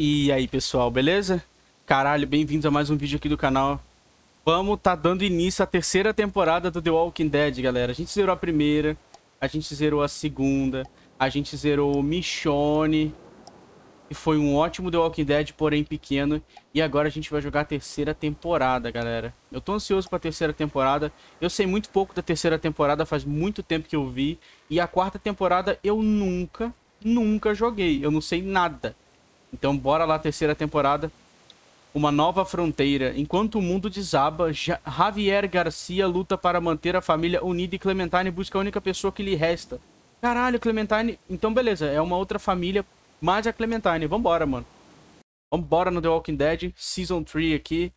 E aí, pessoal, beleza? Caralho, bem-vindos a mais um vídeo aqui do canal. Vamos tá dando início à terceira temporada do The Walking Dead, galera. A gente zerou a primeira, a gente zerou a segunda, a gente zerou Michonne, que foi um ótimo The Walking Dead, porém pequeno. E agora a gente vai jogar a terceira temporada, galera. Eu tô ansioso pra terceira temporada. Eu sei muito pouco da terceira temporada, faz muito tempo que eu vi. E a quarta temporada eu nunca, nunca joguei. Eu não sei nada. Então bora lá, terceira temporada. Uma nova fronteira. Enquanto o mundo desaba, Javier Garcia luta para manter a família unida e Clementine busca a única pessoa que lhe resta. Caralho, Clementine... Então beleza, é uma outra família mais a Clementine. Vambora, mano. Vambora no The Walking Dead, Season 3 aqui.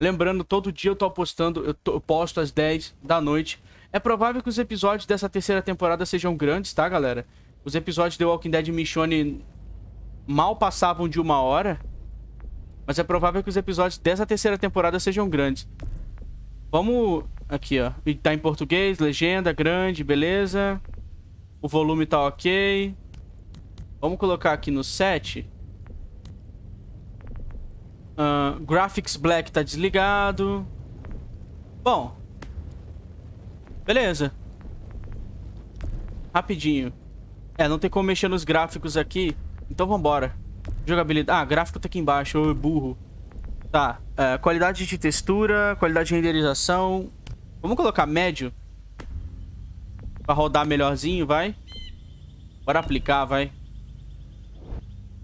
Lembrando, todo dia eu tô apostando, eu, tô, eu posto às 10 da noite. É provável que os episódios dessa terceira temporada sejam grandes, tá, galera? Os episódios de Walking Dead Michonne mal passavam de uma hora. Mas é provável que os episódios dessa terceira temporada sejam grandes. Vamos... Aqui, ó. Tá em português, legenda, grande, beleza. O volume tá ok. Vamos colocar aqui no 7. Uh, graphics Black tá desligado. Bom. Beleza. Rapidinho. É, não tem como mexer nos gráficos aqui. Então vambora. Jogabilidade. Ah, gráfico tá aqui embaixo. Ô, burro. Tá. Uh, qualidade de textura, qualidade de renderização. Vamos colocar médio. Pra rodar melhorzinho, vai. Bora aplicar, vai.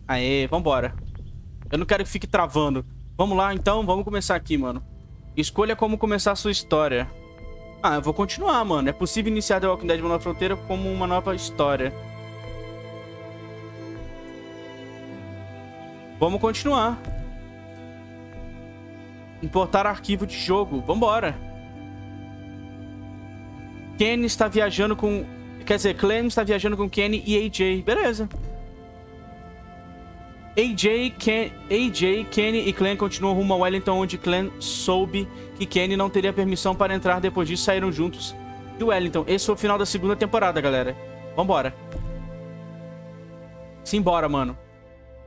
Aê, vambora. Eu não quero que fique travando. Vamos lá, então. Vamos começar aqui, mano. Escolha como começar a sua história. Ah, eu vou continuar, mano. É possível iniciar The Walking Dead Nova Fronteira como uma nova história. Vamos continuar. Importar arquivo de jogo. Vambora. Kenny está viajando com... Quer dizer, Clem está viajando com Kenny e AJ. Beleza. AJ, Ken, AJ, Kenny e Clan continuam rumo a Wellington, onde Clan soube que Kenny não teria permissão para entrar. Depois disso, saíram juntos de Wellington. Esse foi o final da segunda temporada, galera. Vambora. Simbora, mano.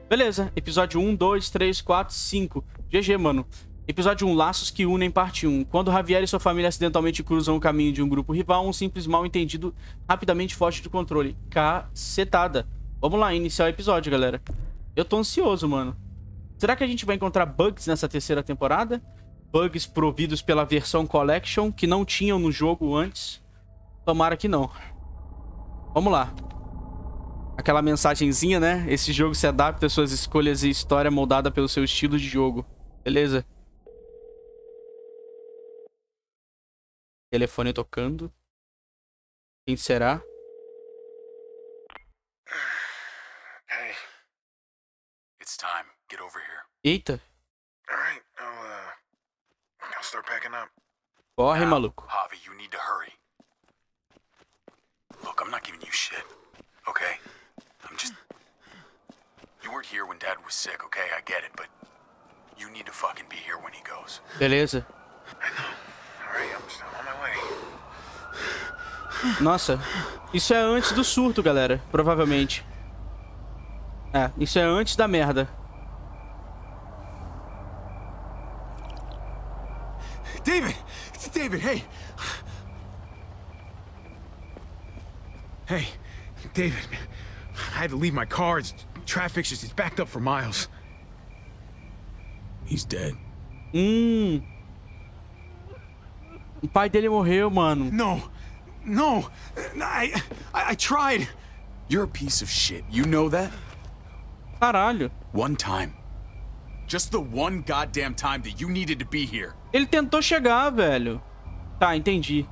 Beleza. Episódio 1, 2, 3, 4, 5. GG, mano. Episódio 1, Laços que unem, parte 1. Quando Javier e sua família acidentalmente cruzam o caminho de um grupo rival, um simples mal entendido rapidamente foge do controle. Cacetada. Vamos lá, iniciar o episódio, galera. Eu tô ansioso, mano. Será que a gente vai encontrar bugs nessa terceira temporada? Bugs providos pela versão Collection, que não tinham no jogo antes? Tomara que não. Vamos lá. Aquela mensagenzinha, né? Esse jogo se adapta às suas escolhas e história moldada pelo seu estilo de jogo. Beleza? Telefone tocando. Quem será? It's time. Get over here. Eita. All right, I'll, uh, I'll start packing up. Corre, maluco. Javi, you need to hurry. Look, I'm not giving you shit, okay? You weren't here when Dad was sick, okay? I get it, but you need to fucking be here when he goes. Beleza. All right, I'm still on my way. Nossa. Isso é antes do surto, galera. Provavelmente. É, isso é antes da merda. David! David, hey! Hey, David, I had to leave my car. It's, traffic's just, it's backed up for miles. He's dead. Hum. O pai dele morreu, mano. No, no, I, I, I tried. You're a piece of shit. You know that? Caralho. One time. Just the one goddamn time that you needed to be here. Ele tentou chegar, velho. Tá, entendi.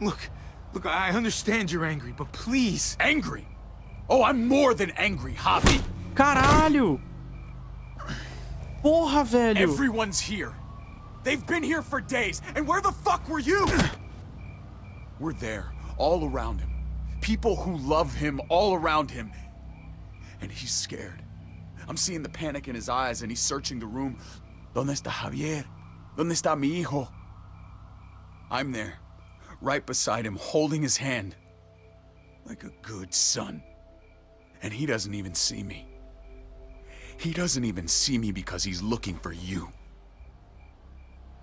Look, look, I understand you're angry, but please. Angry? Oh, I'm more than angry, Javi. Caralho. Porra, velho. Everyone's here. They've been here for days, and where the fuck were you? We're there, all around him. People who love him all around him. And he's scared. I'm seeing the panic in his eyes, and he's searching the room. ¿Dónde está Javier? ¿Dónde está mi hijo? I'm there, right beside him, holding his hand. Like a good son. And he doesn't even see me. He doesn't even see me because he's looking for you.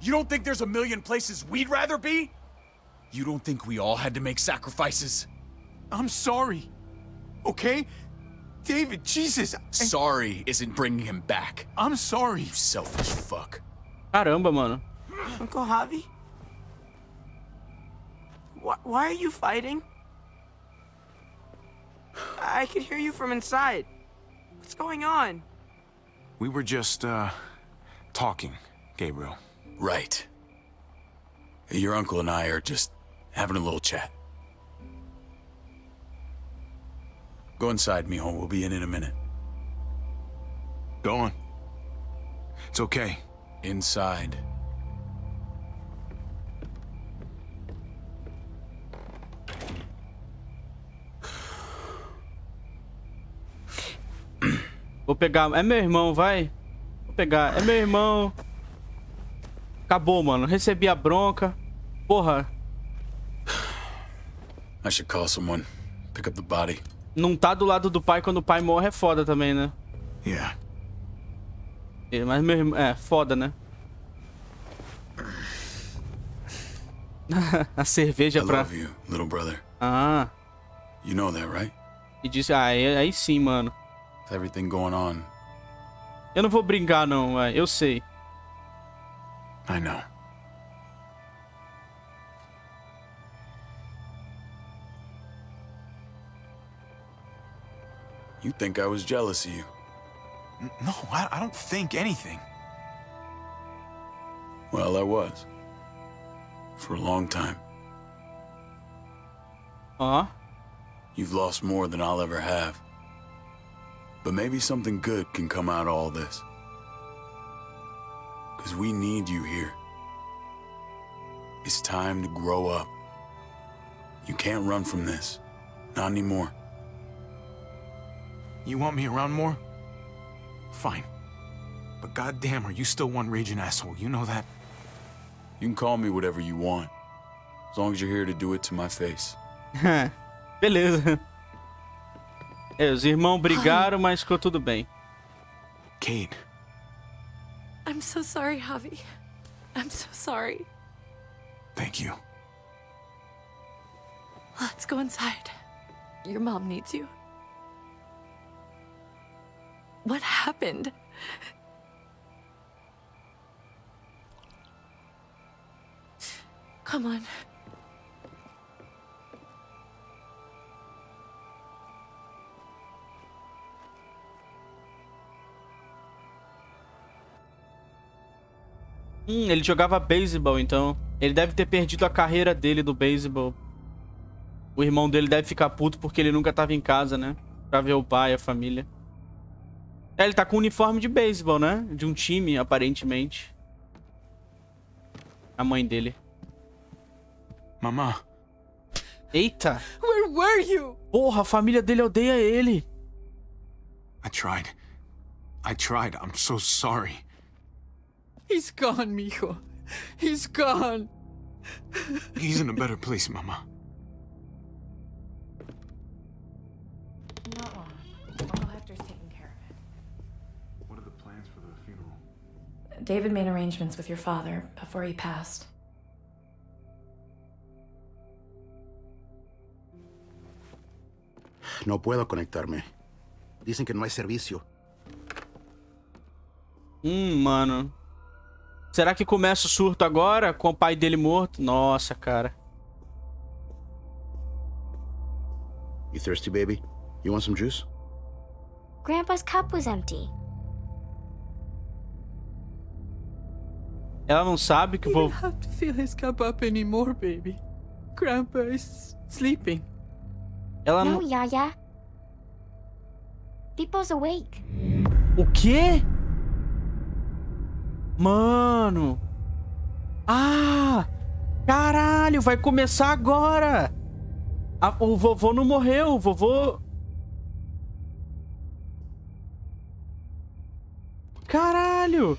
You don't think there's a million places we'd rather be? You don't think we all had to make sacrifices? I'm sorry. Okay? David, Jesus. I- Sorry isn't bringing him back. I'm sorry. You selfish fuck. Caramba, mano. Uncle Javi? Why, why are you fighting? I could hear you from inside. What's going on? We were just, uh, talking, Gabriel. Right. Your uncle and I are just having a little chat. Go inside, mijo. We'll be in in a minute. Go on. It's okay. Inside. Vou pegar. É meu irmão, vai. Vou pegar. É meu irmão. Acabou, mano. Recebi a bronca. Porra, I should call someone. Pick up the body. não tá do lado do pai quando o pai morre é foda também, né? Yeah. É, Mas meu irmão. É, foda, né? a cerveja I pra. love you, little brother. Ah. You know that, right? E disse, ah, aí, aí sim, mano. With everything going on, Eu não vou brincar, não, vai. Eu sei. I know. you think I was jealous of you. No, I, I don't think anything. Well, I was. For a long time. Ó. You've lost more than I'll ever have. But maybe something good can come out of all this. Because we need you here. It's time to grow up. You can't run from this. Not anymore. You want me around more? Fine. But goddamn, are you still one raging asshole? You know that? You can call me whatever you want. As long as you're here to do it to my face. Beleza. É, os irmãos brigaram, mas ficou tudo bem. Kate, I'm so sorry, Javi. I'm so sorry. thank you. Let's go inside. Your mom needs you. What happened? Come on. Hum, ele jogava beisebol, então. Ele deve ter perdido a carreira dele do beisebol. O irmão dele deve ficar puto porque ele nunca tava em casa, né? Pra ver o pai, a família. É, ele tá com um uniforme de beisebol, né? De um time, aparentemente. A mãe dele. Mama, Eita! Where were you? Porra, a família dele odeia ele. I tried. I tried. I'm so sorry. He's gone, mijo. He's gone. He's in a better place, Mama. No. Uncle Hector's taking care of it. What are the plans for the funeral? David made arrangements with your father before he passed. No puedo conectarme. Dicen que no hay servicio. Hum, mano. Será que começa o surto agora com o pai dele morto? Nossa, cara. You thirsty, baby? You want some juice? Grandpa's cup was empty. Ela não sabe que o You don't have to fill his cup up anymore, baby. Grandpa is sleeping. Ela No, não. Yaya. People's awake. O quê? Mano. Ah! Caralho, vai começar agora. A- o vovô não morreu, o vovô. Caralho!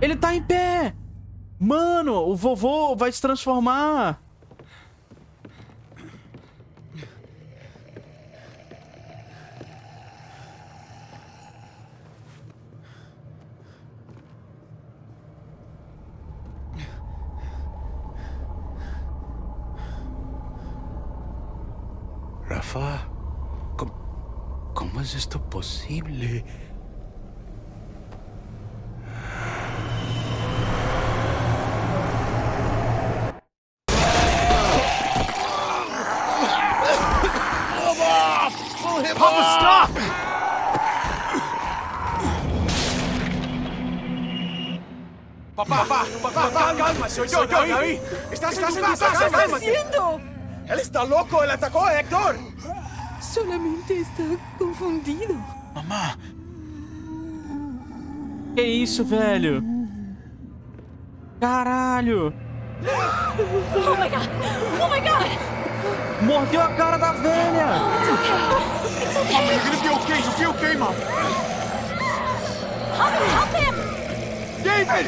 Ele tá em pé! Mano, o vovô vai se transformar. Rafa, ¿cómo, cómo es esto posible? Papá, papá, papá, papá, calma, soy yo, yo, David. Estás, en tu casa, cálmate. Él está loco, él atacó a Héctor. Solamente está confundido. Mamá, Que isso, velho? Caralho! Oh my god! Oh my god! Mordeu a cara da velha! Mama, you're gonna be okay. You'll be okay, Mom. Help, help him! David!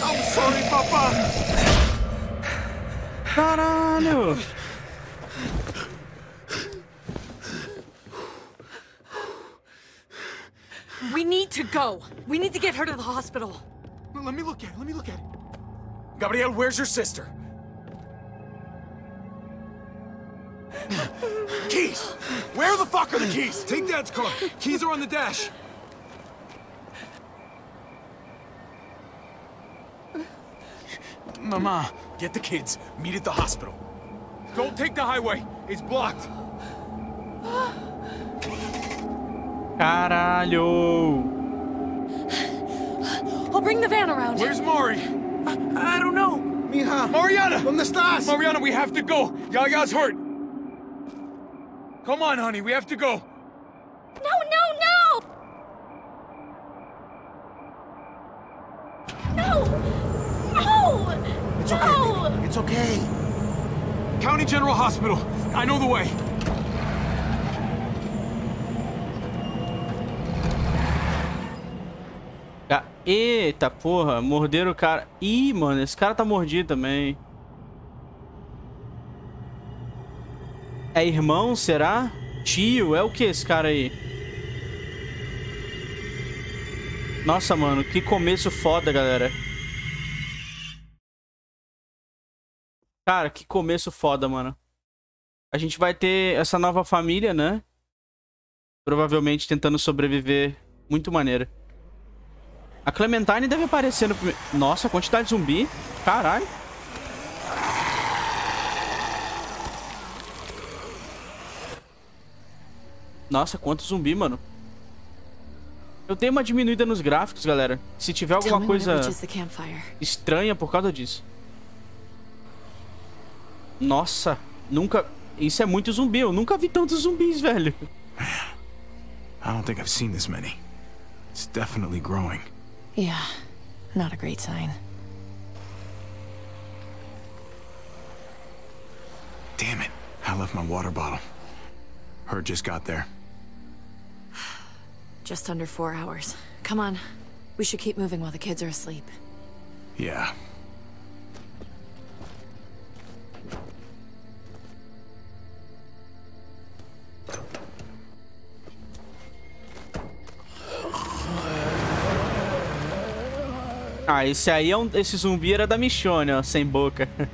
I'm sorry, Papa. Caralho! We need to go. We need to get her to the hospital. Let me look at it. Let me look at it. Gabriel, where's your sister? keys! Where the fuck are the keys? Take Dad's car. Keys are on the dash. Mama. Get the kids. Meet at the hospital. Don't take the highway. It's blocked. Caralho! I'll bring the van around. Where's Mari? I don't know. Mija. Mariana! ¿Dónde estás? Mariana, we have to go. Yaya's hurt. Come on, honey. We have to go. Okay. County General Hospital. I know the way. Ca- Eita porra, morderam o cara. Ih, mano, esse cara tá mordido também. É irmão, será? Tio, é o que esse cara aí? Nossa, mano, que começo foda, galera. Cara, que começo foda, mano. A gente vai ter essa nova família, né? Provavelmente tentando sobreviver. Muito maneiro. A Clementine deve aparecer no primeiro... Nossa, quantidade de zumbi. Caralho. Nossa, quanto zumbi, mano. Eu dei uma diminuída nos gráficos, galera. Se tiver alguma coisa estranha por causa disso. Nossa, nunca... Isso é muito zumbi. Eu nunca vi tantos zumbis, velho. I don't think I've seen this many. It's definitely growing. Yeah, not a great sign. Damn it. I left my water bottle. Her just got there. Just under four hours. Come on. We should keep moving while the kids are asleep. Yeah. Ah, esse aí é um... Esse zumbi era da Michonne, ó, sem boca.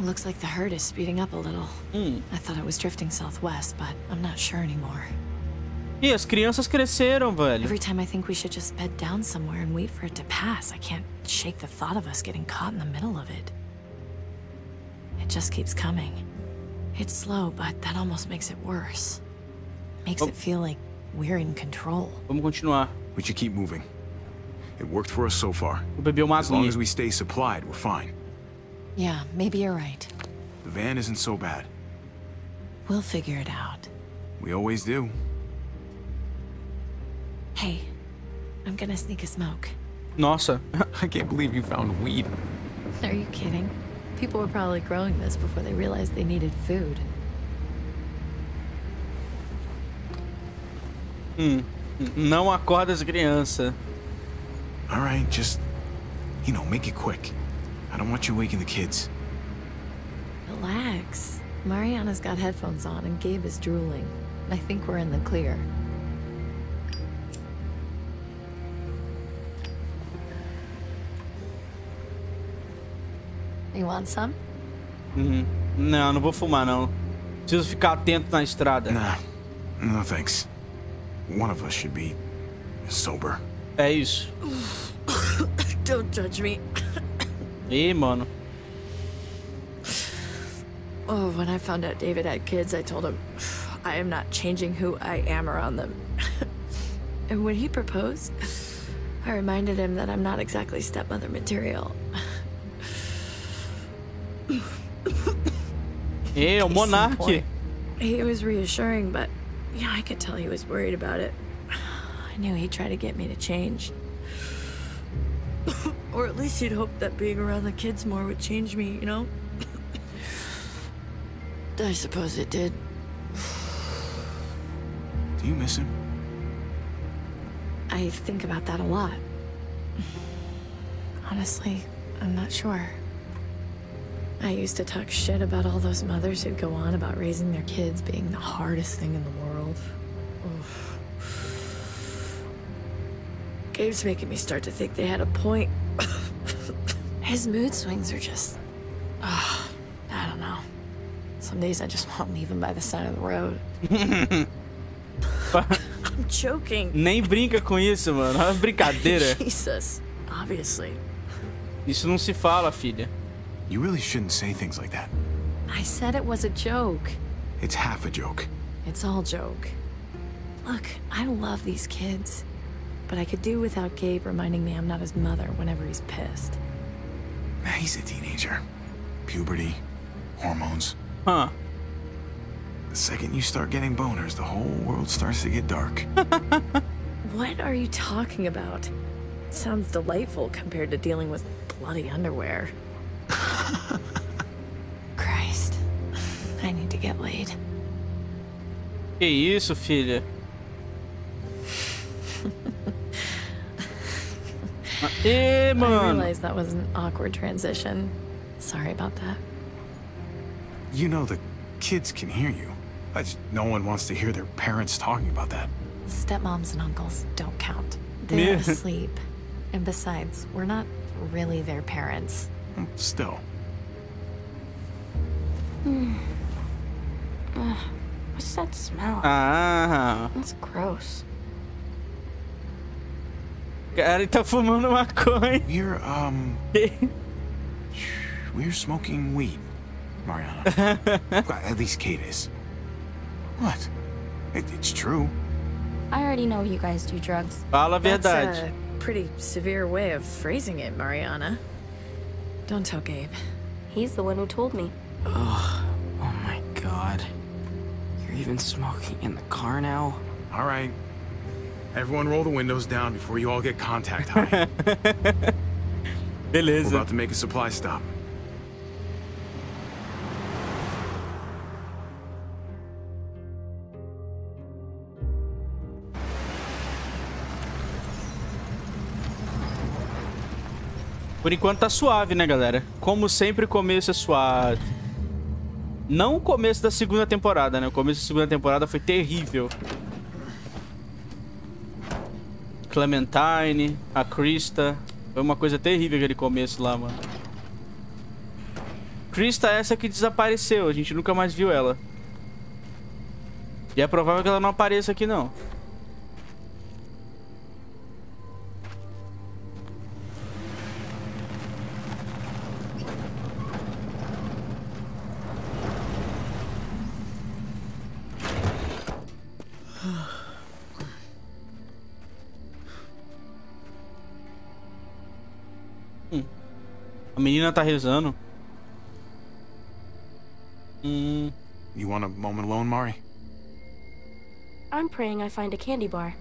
Looks like the herd is speeding up a little. I thought it was drifting southwest, but I'm not sure anymore. Ih, as crianças cresceram, velho. Every time I think we should just bed down somewhere and wait for it to pass, I can't shake the thought of us getting caught in the middle of it. It just keeps coming. It's slow, but that almost makes it worse. Makes Oh. it feel like we're in control. Vamos continuar. We should keep moving. It worked for us so far. Vou beber uma As long as we stay supplied, we're fine. Yeah, maybe you're right. The van isn't so bad. We'll figure it out. We always do. Hey, I'm gonna sneak a smoke. Nossa. I can't believe you found weed. Are you kidding? People were probably growing this before they realized they needed food. Hmm. Não acorda as crianças. All right, just, you know, make it quick. I don't want you waking the kids. Relax. Mariana's got headphones on and Gabe is drooling. I think we're in the clear. You want some? Uhum. Não, não vou fumar, não. Preciso ficar atento na estrada. Nah, no thanks. One of us should be sober. É isso. Don't judge me. Ih, mano. Oh, when I found out David had kids, I told him I am not changing who I am around them. and when he proposed, I reminded him that I'm not exactly stepmother material. Ih, é o Case in Monark. point, He was reassuring, but yeah, I could tell he was worried about it. I knew he'd try to get me to change. or at least he'd hope that being around the kids more would change me, you know? I suppose it did. Do you miss him? I think about that a lot. Honestly, I'm not sure. I used to talk shit about all those mothers who'd go on about raising their kids being the hardest thing in the world. Gabe's making me start to think they had a point. His mood swings are just. ah, I don't know. Some days I just want to leave him by the side of the road. I'm joking. Nem brinca com isso, mano. É uma brincadeira. Jesus. Obviously. Isso não se fala, filha. You really shouldn't say things like that. I said it was a joke. It's half a joke. It's all joke. Look, I love these kids. But I could do without Gabe reminding me I'm not his mother whenever he's pissed. He's a teenager. Puberty, hormones. Huh. The second you start getting boners, the whole world starts to get dark. What are you talking about? sounds delightful compared to dealing with bloody underwear. Christ. I need to get laid. Que isso, filha? Ê, I mano. realized that was an awkward transition. Sorry about that. You know the kids can hear you. I just, no one wants to hear their parents talking about that. Stepmoms and uncles don't count. They're Yeah. asleep. And besides, we're not really their parents. Hmm, Still, What's that smell? Ah. That's gross. Cara, ele tá fumando maconha. we're um, we're smoking weed, Mariana. At least Kate is. What? It, it's true. I already know you guys do drugs. Fala a That's a pretty severe way of phrasing it, Mariana. Don't tell Gabe. He's the one who told me. Oh my god. You're even smoking in the car now? All right. Everyone, roll the windows down before you all get contact high. We're Beleza. about to make a supply stop. Por enquanto tá suave, né, galera? Como sempre, o começo é suave. Não o começo da segunda temporada, né? O começo da segunda temporada foi terrível. Clementine, a Krista. Foi uma coisa terrível aquele começo lá, mano. Krista é essa que desapareceu. A gente nunca mais viu ela. E é provável que ela não apareça aqui, não. Menina tá rezando. Hum. You want a moment alone, Mari? I'm praying I find a candy bar.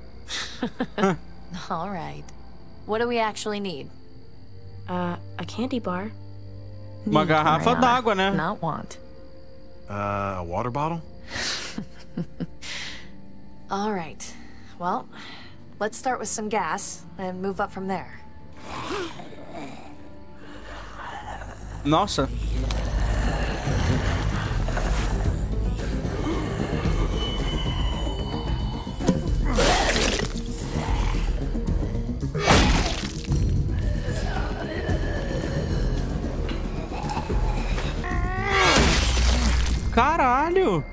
All right. What do we actually need? Uh, a candy bar? Uma Need, garrafa Mariana, d'água, né? Not want. Uh, a water bottle? All right. Well, let's start with some gas and move up from there. Nossa. Caralho!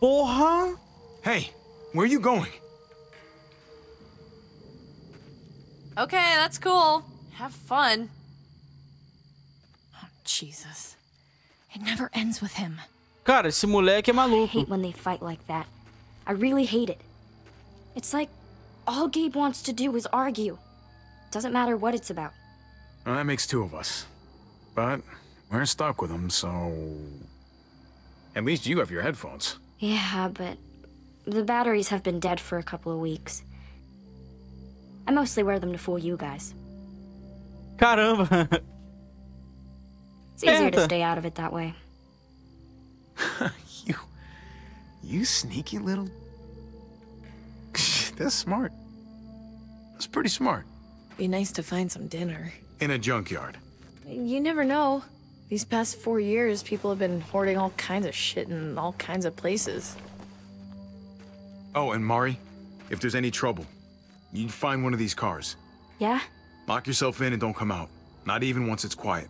Porra! Hey, where are you going? Okay, that's cool. Have fun. Oh, Jesus. It never ends with him. Cara, esse moleque é I maluco. hate when they fight like that. I really hate it. It's like all Gabe wants to do is argue. Doesn't matter what it's about. Well, that makes two of us. But we're stuck with him, so. At least you have your headphones. Yeah, but the batteries have been dead for a couple of weeks. I mostly wear them to fool you guys. Caramba! It's easier to stay out of it that way. you. You sneaky little. That's smart. That's pretty smart. Be nice to find some dinner. In a junkyard. You never know. These past four years, people have been hoarding all kinds of shit in all kinds of places. Oh, and Mari, if there's any trouble, you'd find one of these cars. Yeah? Lock yourself in and don't come out. Not even once it's quiet.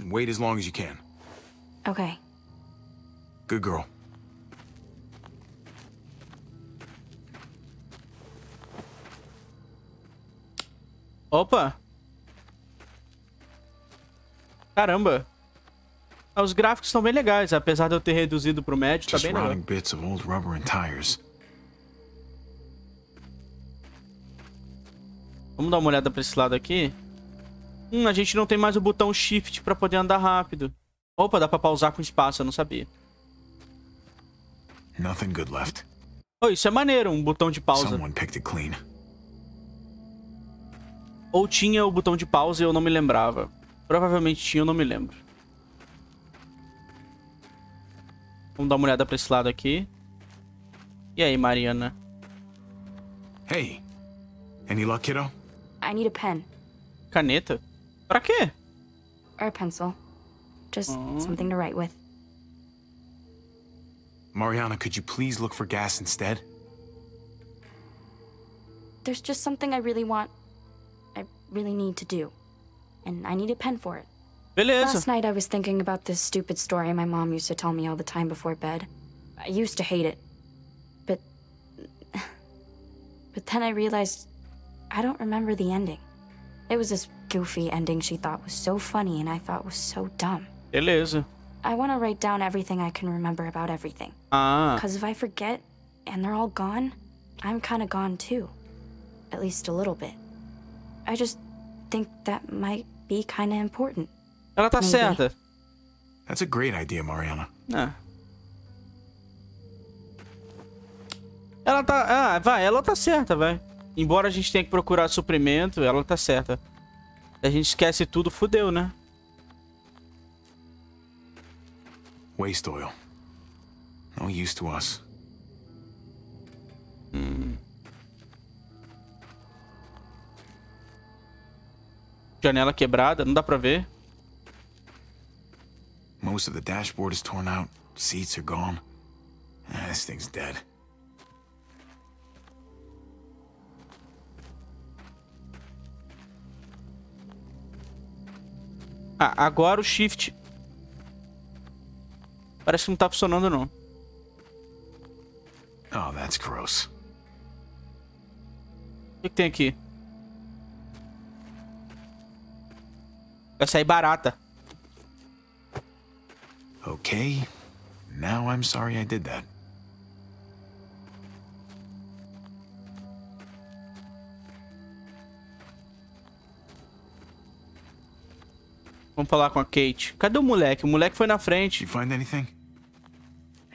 And wait as long as you can. Okay. Good girl. Opa! Caramba! Ah, Os gráficos estão bem legais, apesar de eu ter reduzido pro médio, tá bem legal. bits of old rubber and tires. Vamos dar uma olhada pra esse lado aqui. Hum, a gente não tem mais o botão shift pra poder andar rápido. Opa, dá pra pausar com espaço, eu não sabia. Nothing good left. Oh, isso é maneiro, um botão de pausa. Someone picked it clean. Ou tinha o botão de pausa e eu não me lembrava. Provavelmente tinha, eu não me lembro. Vamos dar uma olhada pra esse lado aqui. E aí, Mariana? Hey, any luck, kiddo? I need a pen. Caneta? Pra quê? Or a pencil. Just Aw. something to write with. Mariana, could you please look for gas instead? There's just something I really want. I really need to do. And I need a pen for it. Beleza. Last night I was thinking about this stupid story my mom used to tell me all the time before bed. I used to hate it. But. But then I realized I don't remember the ending. It was this goofy ending she thought was so funny and I thought was so dumb. Beleza. I want to write down everything I can remember about everything. Ah, Because if I forget and they're all gone, I'm kind of gone too. At least a little bit. I just think that might be kind of important. ela tá Maybe. certa. That's a great idea, Mariana. Ah. Ela tá. Ah, vai, ela tá certa, vai. Embora a gente tenha que procurar suprimento, ela tá certa. Se a gente esquece tudo, fudeu, né? Waste oil. No use to us. Janela quebrada, não dá pra ver. Most of the dashboard is torn out. Seats are gone. Ah, this thing's dead. Ah, agora o shift. Parece que não tá funcionando, não. Oh, that's gross. O que, que tem aqui? Vai sair barata. Okay. Now I'm sorry I did that. Vamos falar com a Kate. Cadê o moleque? O moleque foi na frente. you find anything?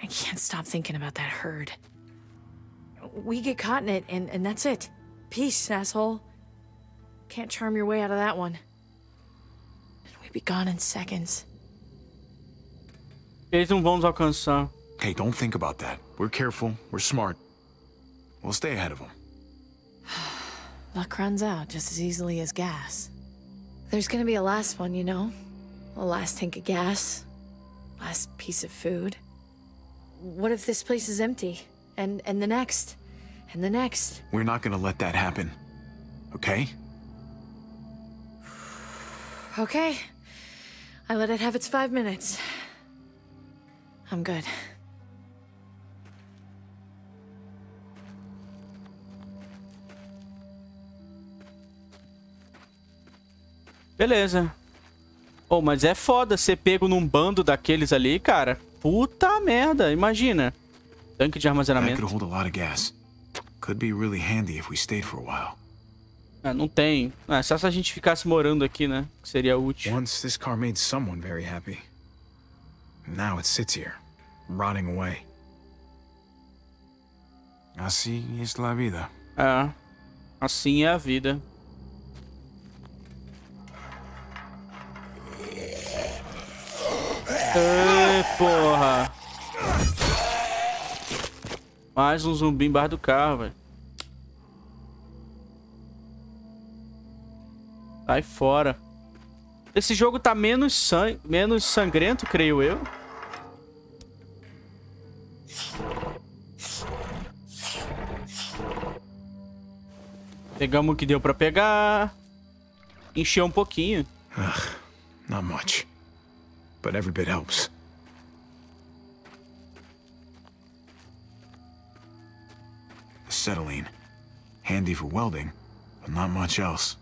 I can't stop thinking about that herd. We get caught in it, and, and that's it. Peace, asshole. Can't charm your way out of that one. And we'd be gone in seconds. Eles não vão nos alcançar. Hey, don't think about that. We're careful. We're smart. We'll stay ahead of them. Luck runs out just as easily as gas. There's gonna be a last one, you know? A last tank of gas. Last piece of food. What if this place is empty? And and the next? And the next? We're not gonna let that happen. Okay? Okay. I let it have its five minutes. I'm good. Beleza. Oh, mas é foda ser pego num bando daqueles ali, cara. Puta merda, imagina. Tanque de armazenamento. could hold a lot of gas. Could be really handy if we stayed for a while. Ah, não tem. Ah, só se a gente ficasse morando aqui, né? Que seria útil. Once this car made someone very happy. Now it sits here, rotting away. Así es la vida. É. Assim é a vida. Porra. Mais um zumbi embaixo do carro, velho. Sai fora. Esse jogo tá menos, sang menos sangrento, creio eu. Pegamos o que deu pra pegar. Encheu um pouquinho. Not much. But every bit helps. Acetylene. Handy for welding, but not much else.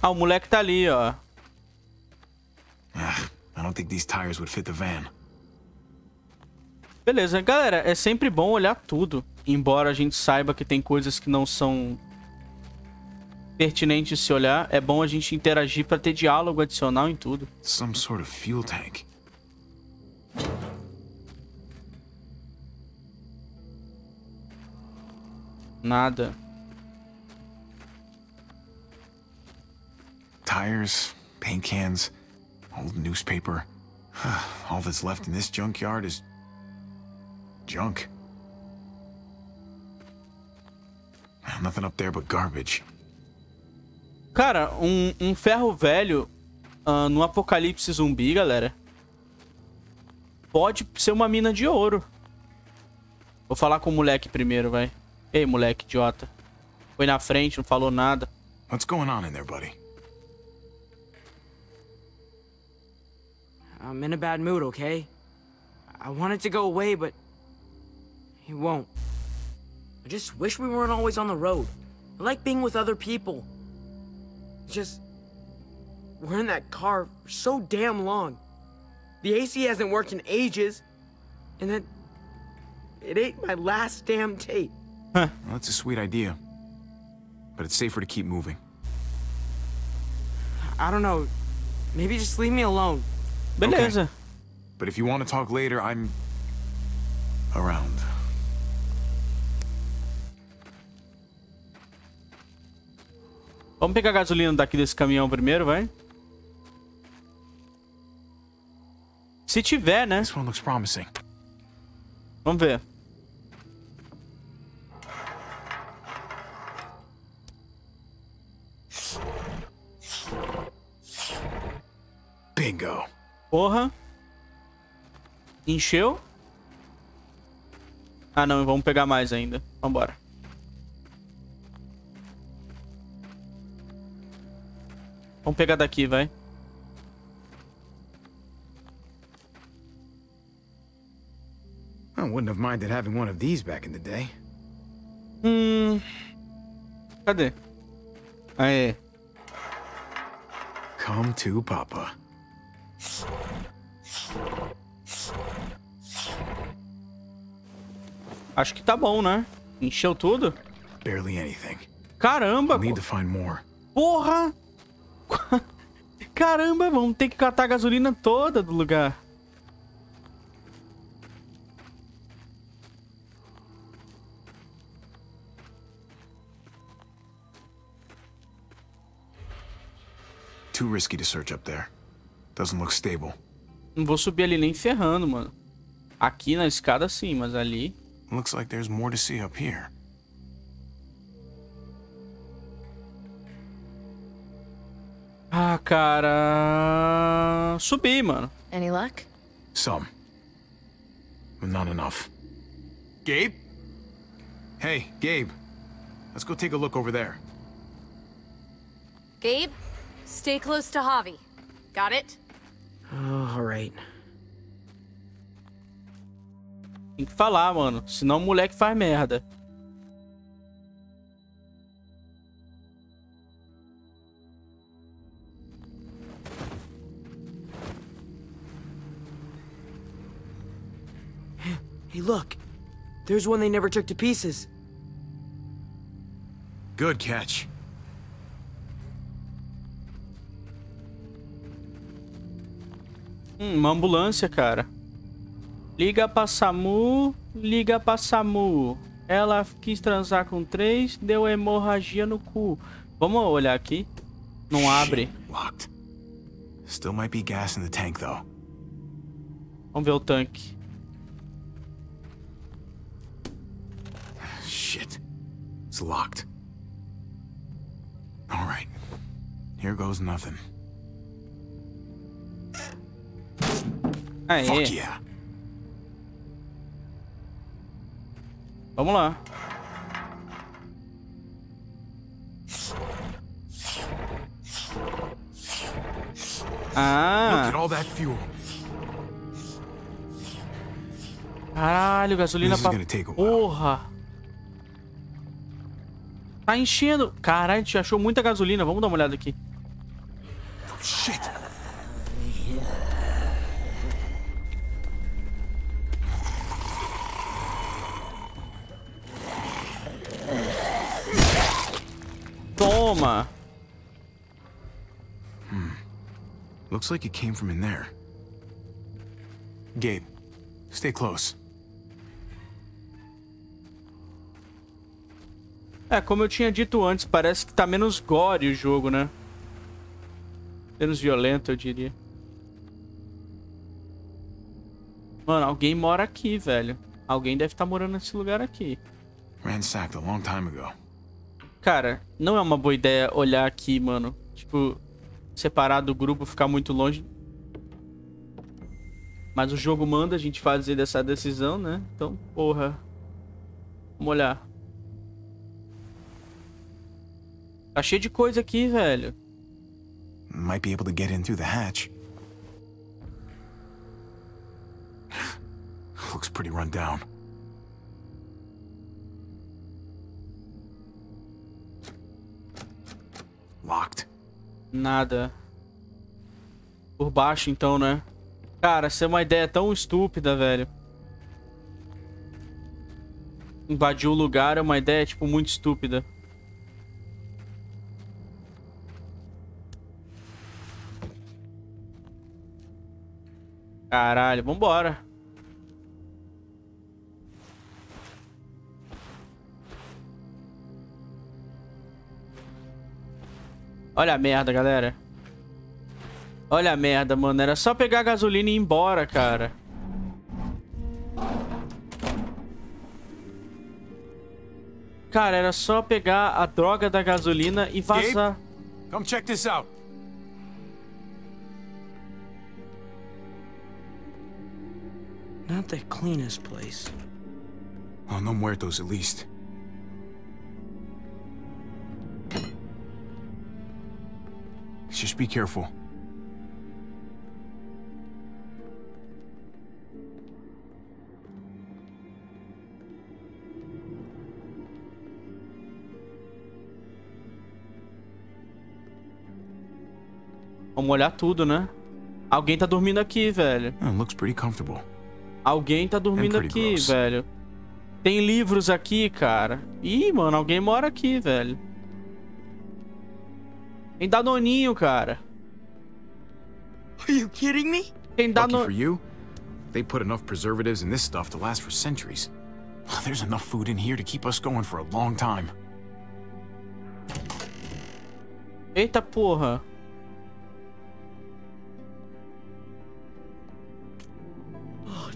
Ah, o moleque tá ali, ó. Ah, I don't think these tires would fit the van. Beleza, galera, é sempre bom olhar tudo. Embora a gente saiba que tem coisas que não são pertinentes se olhar, é bom a gente interagir pra ter diálogo adicional em tudo. Some sort of fuel tank. Nada. Tires, paint cans, old newspaper. All that's left in this junkyard is junk. Nothing up there but garbage. Cara, um, um ferro velho ah, no apocalipse zumbi, galera. Pode ser uma mina de ouro. Vou falar com o moleque primeiro, vai. Ei, moleque idiota. Foi na frente, não falou nada. What's going on in there, buddy? I'm in a bad mood, okay? I want it to go away, but it won't. I just wish we weren't always on the road. I like being with other people. It's just we're in that car for so damn long. The AC hasn't worked in ages, and then it ate my last damn tape. Well, that's a sweet idea. But it's safer to keep moving. I don't know. Maybe just leave me alone. Beleza. But if you want to talk later, I'm around. Vamos pegar a gasolina daqui desse caminhão primeiro, vai. Se tiver, né? Vamos ver. Bingo. Porra. Encheu? Ah, não. Vamos pegar mais ainda. Vambora. Vamos pegar daqui, vai. I wouldn't have minded having one of these back in the day. Hum... Cadê? Aê. Come to Papa. Acho que tá bom, né? Encheu tudo? Barely anything. Caramba! Need to find more. Porra! Caramba, vamos ter que catar a gasolina toda do lugar. Too risky to search up there. Doesn't look stable. Não vou subir ali nem ferrando, mano. Aqui na escada sim, mas ali... Looks like there's more to see up here. Ah, cara... Subi, mano. Any luck? Some. But not enough. Gabe? Hey, Gabe. Let's go take a look over there. Gabe, stay close to Javi. Got it? Oh, alright. Tem que falar, mano. Senão o moleque faz merda. Look. There's one they never took to pieces. Good catch. Hum, uma ambulância, cara. Liga pra Samu, liga pra Samu. Ela quis transar com três, deu hemorragia no cu. Vamos olhar aqui. Não abre. Locked. Still might be gas in the tank, though. Vamos ver o tanque. It's locked. All right. Here goes nothing. Aê. Fuck yeah. Vamos lá. Look Ah, at all that fuel. caralho, gasolina pra gonna take a while. porra. Tá enchendo. Caralho, a gente achou muita gasolina. Vamos dar uma olhada aqui. Shit. Toma. Looks like it came from in there. Gabe, stay close. É, como eu tinha dito antes, parece que tá menos gore o jogo, né? Menos violento, eu diria. Mano, alguém mora aqui, velho. Alguém deve estar morando nesse lugar aqui. Ransacked a long time ago. Cara, não é uma boa ideia olhar aqui, mano. Tipo, separar do grupo, ficar muito longe. Mas o jogo manda a gente fazer dessa decisão, né? Então, porra. Vamos olhar. Tá cheio de coisa aqui, velho. Might be able to get in through the hatch. Looks pretty run down. Locked. Nada. Por baixo, então, né? Cara, essa é uma ideia tão estúpida, velho. Invadir o lugar é uma ideia, tipo, muito estúpida. Caralho, vambora. Olha a merda, galera. Olha a merda, mano. Era só pegar a gasolina e ir embora, cara. Cara, era só pegar a droga da gasolina e vazar. Come check this out. Not the cleanest place. Oh, no muertos at least. Just be careful. Vamos olhar tudo, né? Alguém tá dormindo aqui, velho. Oh, looks pretty comfortable. Alguém tá dormindo aqui, gross. velho. Tem livros aqui, cara. Ih, mano, alguém mora aqui, velho. Tem Danoninho, cara. Are you kidding me? Tem Lucky Dano... for you, they put enough preservatives in this stuff to last for centuries. There's enough food in here to keep us going for a long time. Eita porra.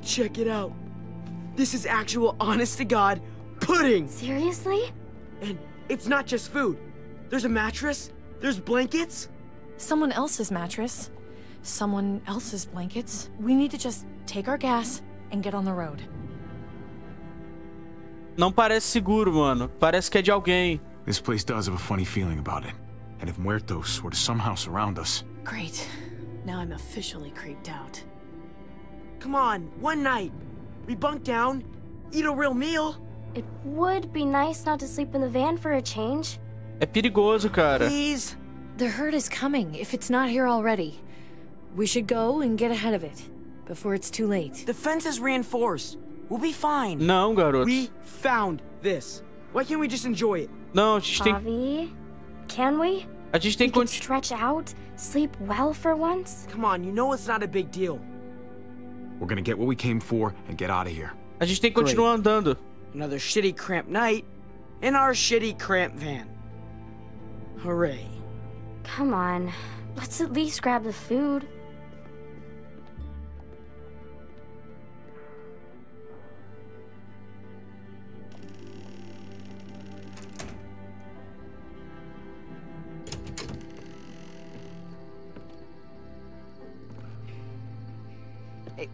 Check it out. This is actual honest to God pudding. Seriously? And it's not just food. There's a mattress, there's blankets. Someone else's mattress. Someone else's blankets. We need to just take our gas and get on the road. Não parece seguro, mano. Parece que é de alguém. This place does have a funny feeling about it. And if Muertos were to somehow surround us, Great. Now I'm officially creeped out. Come on, one night. We bunk down, eat a real meal. It would be nice not to sleep in the van for a change. É perigoso, cara. Please. The herd is coming, if it's not here already. We should go and get ahead of it, before it's too late. The fence is reinforced. We'll be fine. Não, garoto. We found this. Why can't we just enjoy it? Não, a gente tem, Javi, can we? a gente tem We que could stretch out, sleep well for once. Come on, you know it's not a big deal. We're gonna get what we came for and get out of here. a gente tem que continuar andando. Another shitty cramped night in our shitty cramped van. Hooray. Come on, let's at least grab the food.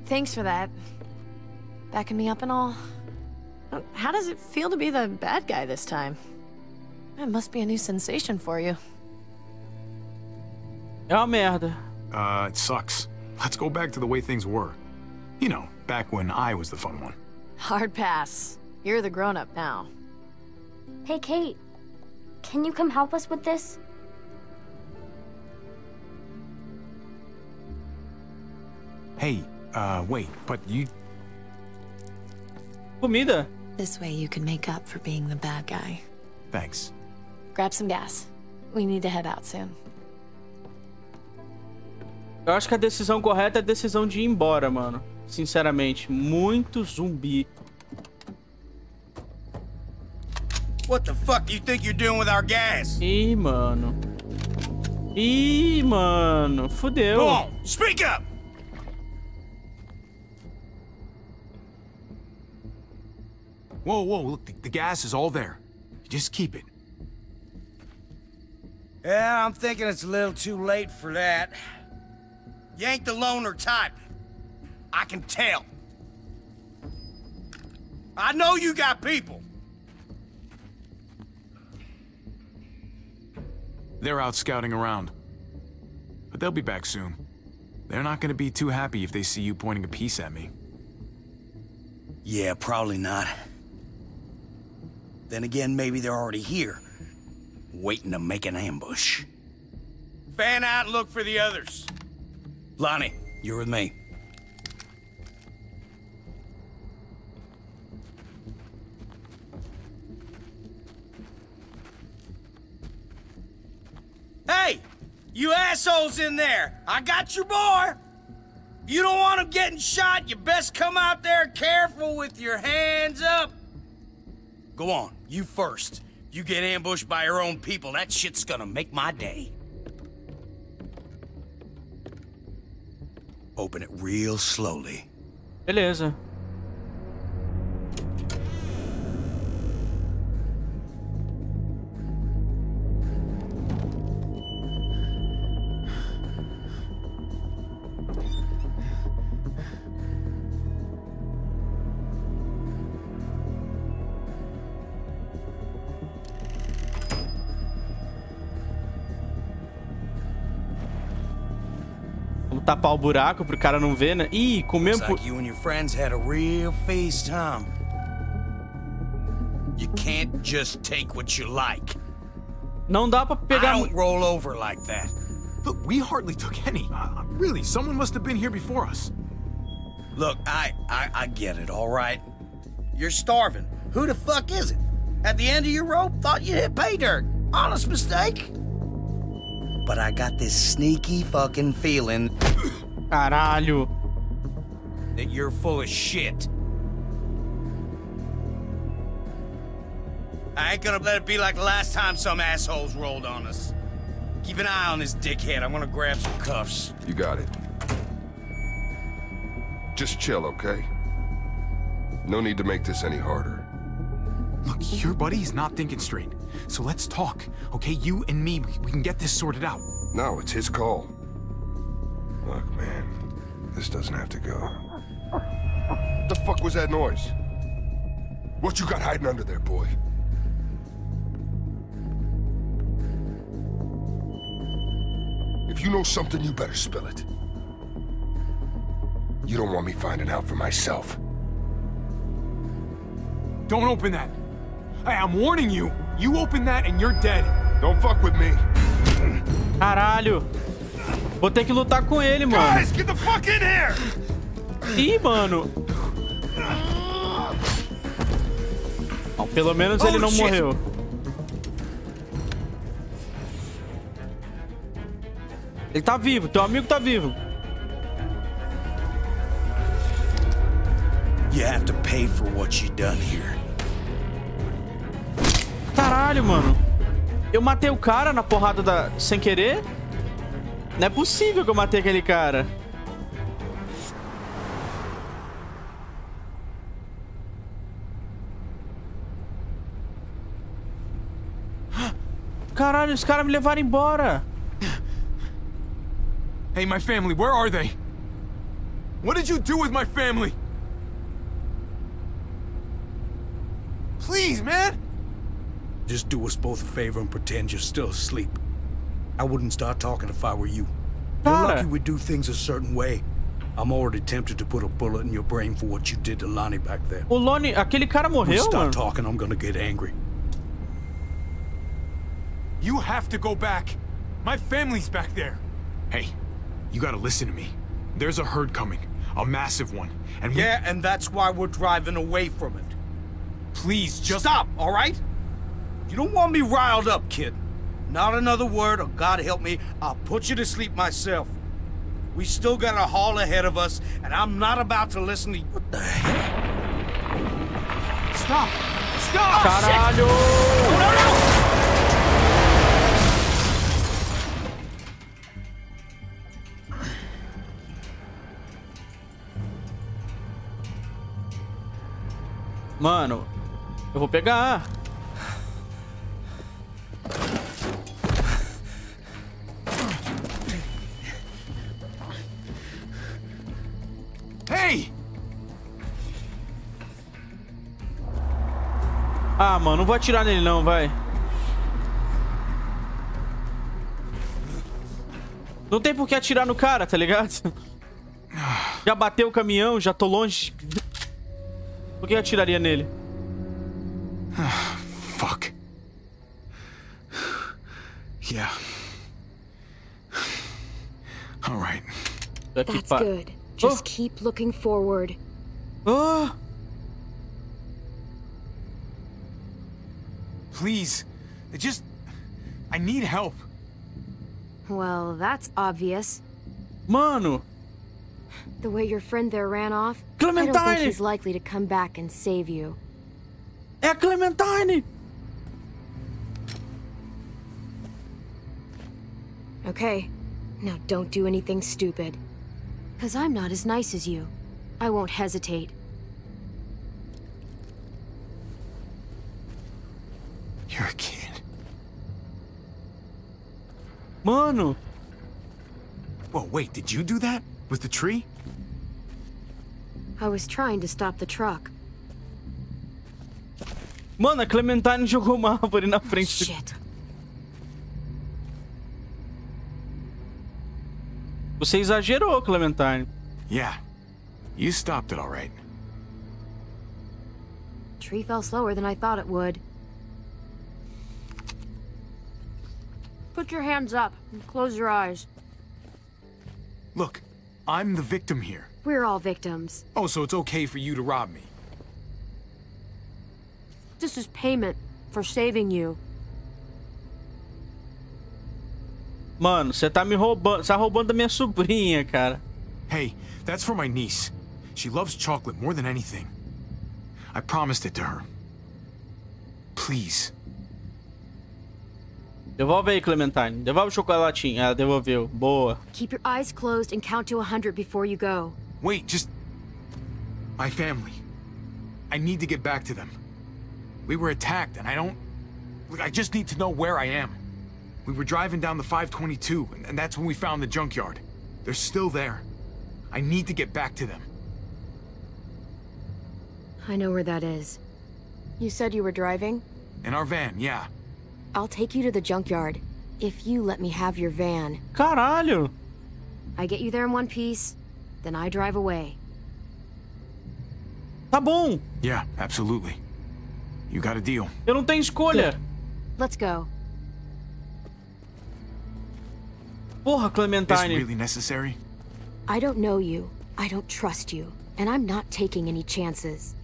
Thanks for that. Backing me up and all. How does it feel to be the bad guy this time? It must be a new sensation for you. É uma merda. Uh, it sucks. Let's go back to the way things were. You know, back when I was the fun one. Hard pass. You're the grown up now. Hey, Kate, can you come help us with this? Hey, uh, wait, but you. Comida. This way you can make up for being the bad guy. Thanks. Grab some gas. We need to head out soon. Eu acho que a decisão correta é a decisão de ir embora, mano. Sinceramente, muito zumbi. What the fuck you think you're doing with our gas? Ih, mano. Ih, mano. Fudeu. On, speak up! Whoa, whoa, look, the, the gas is all there. Just keep it. Yeah, I'm thinking it's a little too late for that. You ain't the loner type. I can tell. I know you got people. They're out scouting around. But they'll be back soon. They're not gonna be too happy if they see you pointing a piece at me. Yeah, probably not. Then again, maybe they're already here, waiting to make an ambush. Fan out and look for the others. Lonnie, you're with me. Hey, you assholes in there! I got your boy! You don't want him getting shot, you best come out there careful with your hands up. Go on, you first. You get ambushed by your own people, that shit's gonna make my day. Open it real slowly. Beleza. Tapar o buraco pro cara não ver, né? Ih, comemos por... like you and your friends had a real feast, time. You can't just take what you like. Não dá pra I pegar... don't roll over like that. Look, we hardly took any. Uh, really, someone must have been here before us. Look, I, I I get it, all right? You're starving. Who the fuck is it? At the end of your rope, thought you hit pay dirt. Honest mistake. But I got this sneaky fucking feeling Caralho. that you're full of shit. I ain't gonna let it be like the last time some assholes rolled on us. Keep an eye on this dickhead. I'm gonna grab some cuffs. You got it. Just chill, okay? No need to make this any harder. Look, your buddy's not thinking straight. So let's talk, okay? You and me, we, can get this sorted out. No, it's his call. Look, man, this doesn't have to go. What The fuck was that noise? What you got hiding under there, boy? If you know something, you better spill it. You don't want me finding out for myself. Don't open that. Hey, I'm warning you. You open that and you're dead. Don't fuck with me. Caralho. Vou ter que lutar com ele, mano. Guys, get the fuck in here! Ih, mano. Bom, pelo menos ele Oh, não shit. morreu. Ele tá vivo, teu amigo tá vivo. You have to pay for what you done here. Caralho, mano. Eu matei o cara na porrada da... sem querer? Não é possível que eu matei aquele cara. Caralho, os caras me levaram embora. Hey, my family, where are they? What did you do with my family? Please, man! Just do us both a favor and pretend you're still asleep. I wouldn't start talking if I were you. You're lucky we do things a certain way. I'm already tempted to put a bullet in your brain for what you did to Lonnie back there. O Lone, aquele cara If we morreu, start talking, I'm gonna get angry. You have to go back. My family's back there. Hey, you gotta listen to me. There's a herd coming. A massive one. And we... Yeah, and that's why we're driving away from it. Please, just... Stop, all right? You don't want me riled up, kid. Not another word, or God help me, I'll put you to sleep myself. We still got a haul ahead of us, and I'm not about to listen to you. What the hell? Stop! Stop! Oh, Caralho! Mano, eu vou pegar. Hey! Ah, mano, não vou atirar nele não, vai. Não tem por que atirar no cara, tá ligado? Já bateu o caminhão, já tô longe. Por que eu atiraria nele? Fuck. Yeah. All right. That's good. Just oh. keep looking forward. Oh, Please. Just... I need help. Well, that's obvious. mano. The way your friend there ran off, Clementine. I don't think he's likely to come back and save you. É a Clementine! Okay, now don't do anything stupid. Because I'm not as nice as you. I won't hesitate. You're a kid. Mano, Whoa, wait, did you do that? With the tree? I was trying to stop the truck. mano, a Clementine jogou uma árvore na frente. do- Shit. Você exagerou, Clementine. Yeah. You stopped it all right. Tree fell slower than I thought it would. Put your hands up and close your eyes. Look, I'm the victim here. We're all victims. Oh, so it's okay for you to rob me. This is payment for saving you. Mano, você tá me roubando. Você tá roubando da minha sobrinha, cara. Hey, that's for my niece. She loves chocolate more than anything. I promised it to her. Please. Devolve aí, Clementine. Devolve o chocolatinho. Ela devolveu. Boa. Keep your eyes closed and count to a hundred before you go. Wait, just... My family. I need to get back to them. We were attacked, and I don't... I just need to know where I am. We were driving down the 522, and- and that's when we found the junkyard. They're still there. I need to get back to them. I know where that is. You said you were driving? In our van, yeah. I'll take you to the junkyard. if you let me have your van. Caralho! I get you there in one piece, then I drive away. Tá bom. Yeah, absolutely. You got a deal. Eu não tenho escolha. Let's go. Porra, This Clementine. really necessary? I don't know you. I don't trust you. And I'm not taking any chances.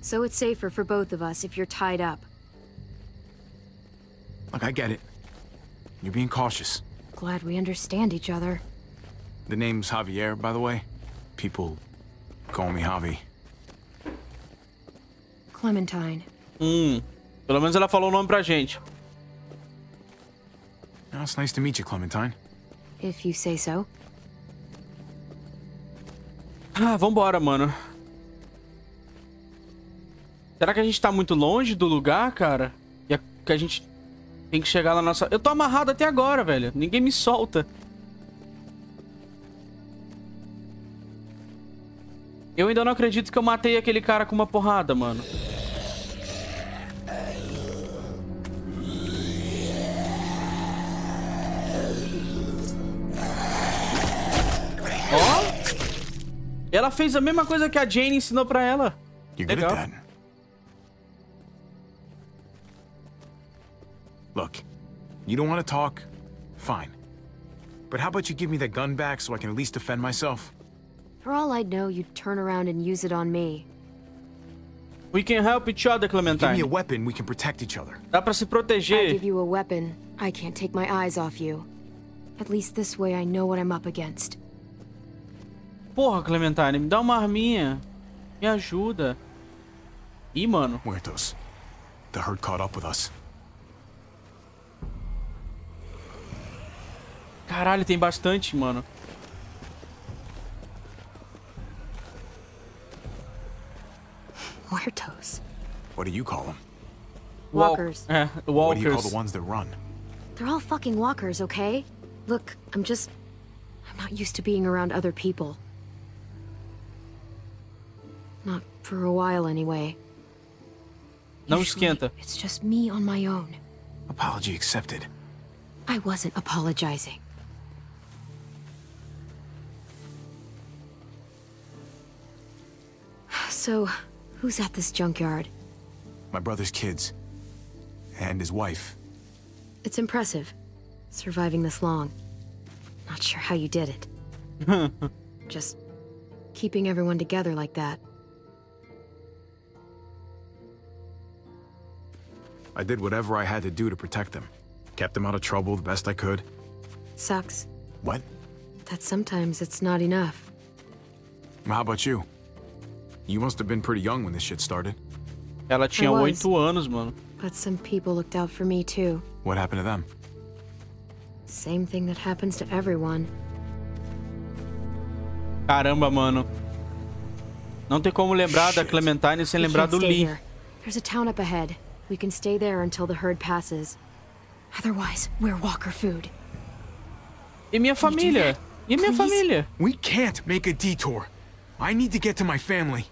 So it's safer for both of us if you're tied up. Look, I get it. You're being cautious. Glad we understand each other. The name's Javier, by the way. People call me Javi. Clementine. Hum. Pelo menos ela falou o nome pra gente. Oh, it's nice to meet you, Clementine. If you say so. Ah, vambora, mano. Será que a gente tá muito longe do lugar, cara? E a- que a gente tem que chegar na nossa... Eu tô amarrado até agora, velho. Ninguém me solta. Eu ainda não acredito que eu matei aquele cara com uma porrada, mano. Ela fez a mesma coisa que a Jane ensinou pra ela. Legal. Look, you don't want to talk? Fine. But how about you give me that gun back so I can at least defend myself? For all I'd know, you'd turn around and use it on me. We can help each other, Give me a Clementine. weapon, we can protect each other. Dá pra se I proteger. give you a weapon. I can't take my eyes off you. At least this way I know what I'm up against. Porra, Clementine, me dá uma arminha. Me ajuda. Ih, mano. Muertos. The herd caught up with us. Caralho, tem bastante, mano. Muertos. What do you call them? Walk- Walkers. É, What do you call walkers. the ones that run? They're all fucking walkers, okay? Look, I'm just. I'm not used to being around other people. Not for a while, anyway. Não Usually, esquenta. It's just me on my own. Apology accepted. I wasn't apologizing. So, who's at this junkyard? My brother's kids. And his wife. It's impressive, surviving this long. Not sure how you did it. Just keeping everyone together like that. I did whatever I had to do to protect them. Kept them out of trouble the best I could. Sucks What? that sometimes it's not enough. How about you? You must have been pretty young when this shit started. Ela tinha I was. oito anos, mano. But some people looked out for me too. What happened to them? Same thing that happens to everyone. Caramba, mano. Não tem como lembrar da Clementine sem We lembrar do stay Lee. here. There's a town up ahead. We can stay there until the herd passes. Otherwise, we're walker food. E minha família? E minha família? We can't make a detour. I need to get to my family.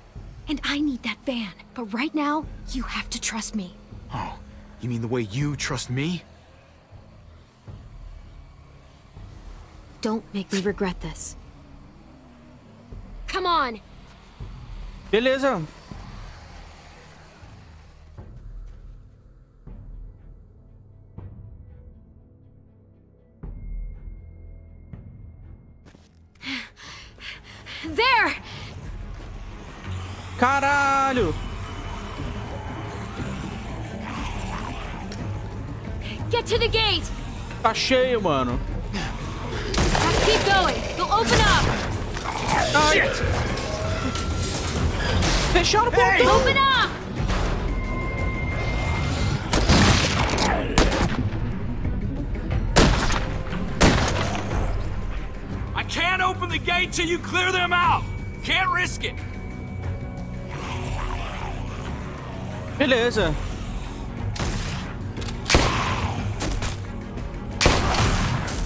And I need that van. But right now, you have to trust me. Oh, you mean the way you trust me? Don't make me regret this. Come on! Beleza. There! Caralho! Get to the gate! Tá cheio, mano. Just keep going. They'll open up. Ai. Fecharam o portão! Open up! Can't open the gate till you clear them out. Can't risk it. Beleza.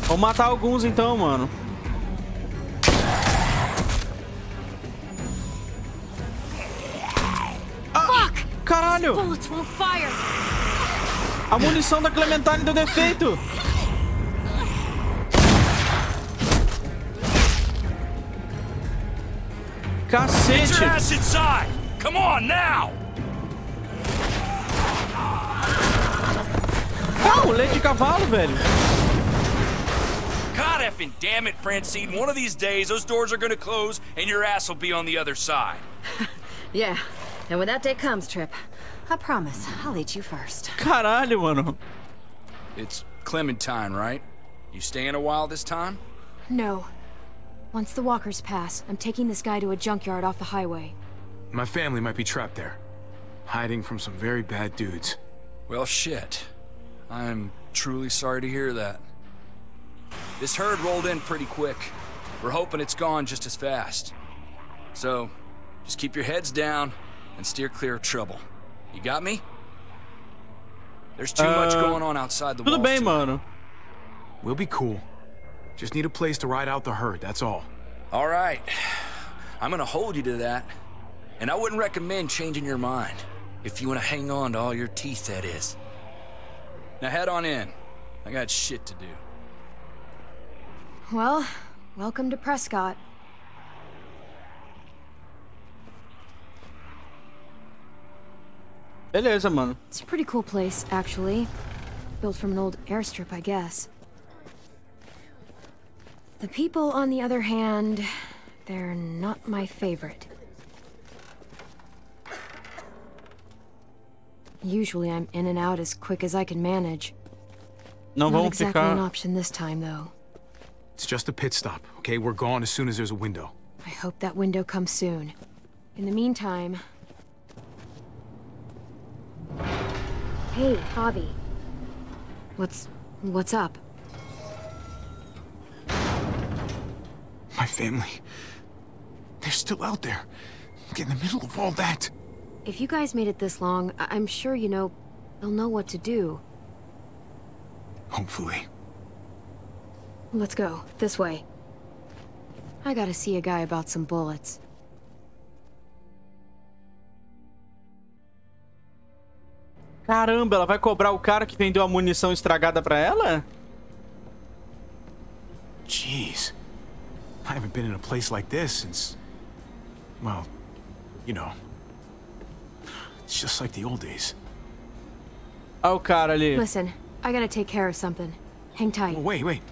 Vou matar alguns então, mano. Fuck! Caralho! Bullets won't fire. A munição da Clementine deu defeito. Get your ass inside! Come on now! Ah, o leite de cavalo, velho. God effing damn it, Francine. One of these days, those doors are gonna close and your ass will be on the other side. Yeah. And when that day comes, Tripp, I promise I'll eat you first. Caralho, mano. It's Clementine, right? You staying a while this time? No. Once the walkers pass, I'm taking this guy to a junkyard off the highway. My family might be trapped there, hiding from some very bad dudes. Well, shit. I'm truly sorry to hear that. This herd rolled in pretty quick. We're hoping it's gone just as fast. So, just keep your heads down and steer clear of trouble. You got me? There's too much Uh, going on outside the Tudo walls. bem, tonight. mano. We'll be cool. Just need a place to ride out the herd, that's all. All right. I'm gonna hold you to that. And I wouldn't recommend changing your mind. If you wanna hang on to all your teeth, that is. Now head on in. I got shit to do. Well, welcome to Prescott. Beleza, mano. It's a pretty cool place, actually. Built from an old airstrip, I guess. The people, on the other hand, they're not my favorite. Usually I'm in and out as quick as I can manage. Não Not vamos exactly an option this time, though. It's just a pit stop, okay? We're gone as soon as there's a window. I hope that window comes soon. In the meantime... Hey, Javi. What's... what's up? My family. They're still out there. In the middle of all that. If you guys made it this long, I- I'm sure, you know, they'll know what to do. Hopefully. Let's go. This way. I gotta see a guy about some bullets. Caramba, ela vai cobrar o cara que vendeu a munição estragada pra ela? Jeez. I haven't been in a place like this since... Well, you know. It's just like the old days. Oh, o cara ali. Listen, I gotta take care of something. Hang tight. Well, wait, wait.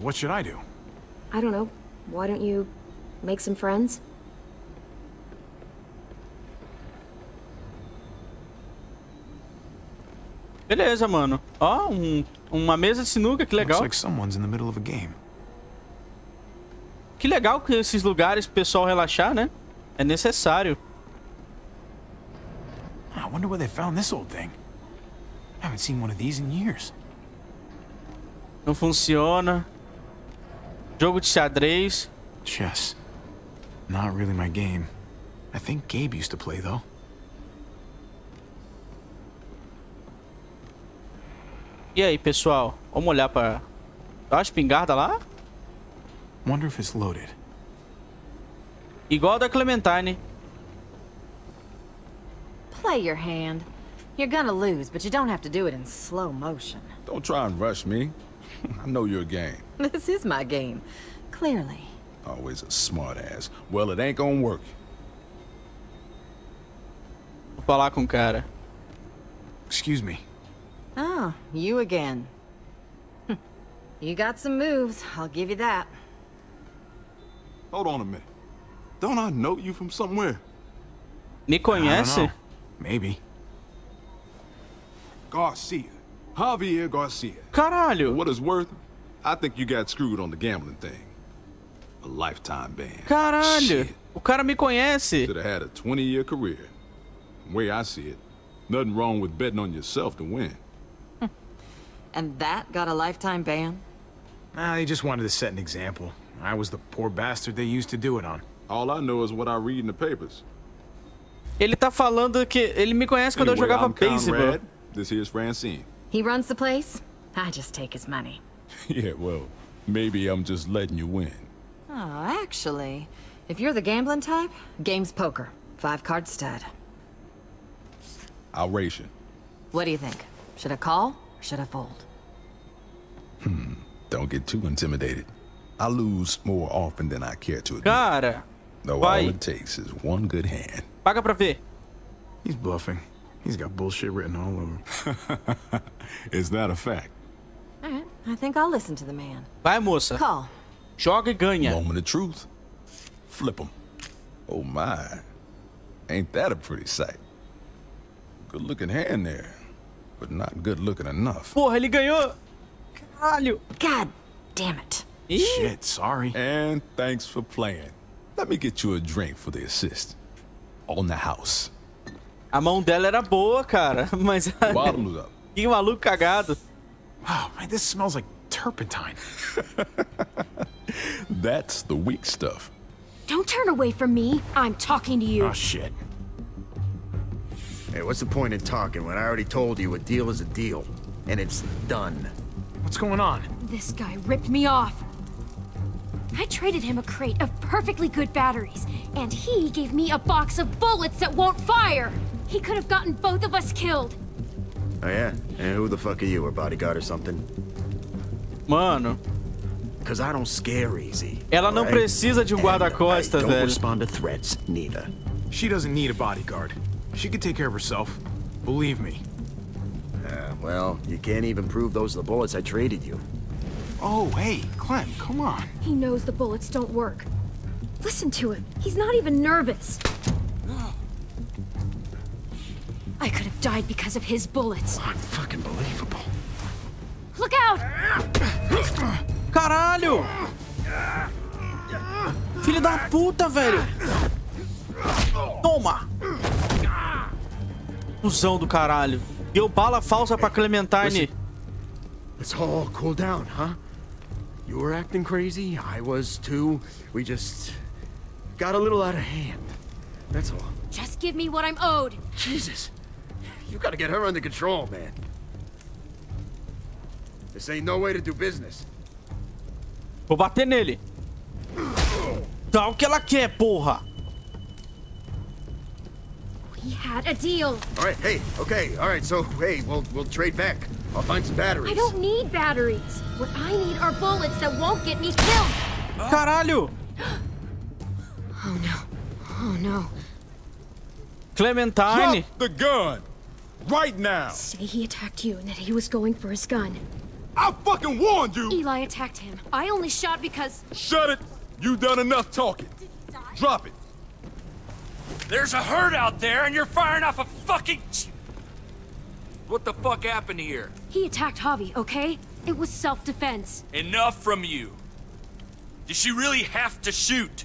What should I do? I don't know. Why don't you make some friends? Beleza, mano. Ó, um, uma mesa de sinuca, que Looks legal. like someone's in the middle of a game. Que legal que esses lugares pro pessoal relaxar, né? É necessário. I wonder where they found this old thing. I haven't seen one of these in years. Não funciona. Jogo de xadrez. Chess. Not really my game. I think Gabe used to play, though. E aí, pessoal? Vamos olhar pra... Ó a espingarda lá? Wonder if it's loaded. Igual a da Clementine. Play your hand. You're gonna lose, but you don't have to do it in slow motion. Don't try and rush me. I know your game. This is my game. Clearly. Always a smart ass. Well, it ain't gonna work. Vou falar com o cara. Excuse me. Oh, you again. Hm. You got some moves, I'll give you that. Hold on a minute. Don't I know you from somewhere? Me conhece? Maybe. Garcia. Javier Garcia. Caralho. What is worth, I think you got screwed on the gambling thing. A lifetime ban. Caralho. O cara me conhece. Should have had a 20-year career. The way I see it, nothing wrong with betting on yourself to win. Hmm. And that got a lifetime ban? Nah, they just wanted to set an example. I was the poor bastard they used to do it on. All I know is what I read in the papers. Ele tá falando que ele me conhece quando eu jogava I'm beisebol. This here's Francine. He runs the place? I just take his money. yeah, well, maybe I'm just letting you win. Oh, actually, if you're the gambling type, game's poker. Five card stud. I'll race you. What do you think? Should I call or should I fold? Hmm. Don't get too intimidated. I lose more often than I care to admit. Cara, Though vai. all it takes is one good hand. Paga pra ver. He's bluffing. He's got bullshit written all over. Him. Is that a fact? Alright, I think I'll listen to the man. Vai, moça. Call. Joga e ganha. Moment of truth. Flip him. Oh my. Ain't that a pretty sight? Good looking hand there, but not good looking enough. Porra, ele ganhou. Caralho. God damn it. Shit, sorry. And thanks for playing. Let me get you a drink for the assist. On the house. A mão dela era boa, cara. Mas. Bottoms up. Que maluco cagado. Wow, man, this smells like turpentine. That's the weak stuff. Don't turn away from me. I'm talking to you. Oh, shit. Hey, what's the point in talking when I already told you a deal is a deal? And it's done. What's going on? This guy ripped me off. I traded him a crate of perfectly good batteries, and he gave me a box of bullets that won't fire. He could have gotten both of us killed. Oh yeah? And who the fuck are you, a bodyguard or something? Mano. Cause I don't scare easy. Ela não alright? precisa de um guarda-costas, I don't velho. respond to threats, neither. She doesn't need a bodyguard. She can take care of herself. Believe me. Uh, well, you can't even prove those are the bullets I traded you. Oh, hey, Clem, come on. He knows the bullets don't work. Listen to him. He's not even nervous. I could have died because of his bullets. Unfucking believable. Look out! Caralho! Filho da puta, velho! Toma! Fusão do caralho. Deu bala falsa pra Clementine. Let's all cool down, huh? You were acting crazy, I was too. We just got a little out of hand. That's all. Just give me what I'm owed. Jesus. You gotta get her under control, man. This ain't no way to do business. Vou bater nele. Dá o que ela quer, porra. We had a deal. All right, hey, okay, all right, so, hey, we'll, we'll trade back. I'll find some batteries. I don't need batteries. What I need are bullets that won't get me killed. Caralho! Oh no. Oh no. Clementine. Drop the gun! Right now! Say he attacked you and that he was going for his gun. I fucking warned you! Eli attacked him. I only shot because. Shut it! You done enough talking. Drop it. There's a herd out there, and you're firing off a fucking. What the fuck happened here? He attacked Javi, okay? It was self defense. Enough from you. Did she really have to shoot?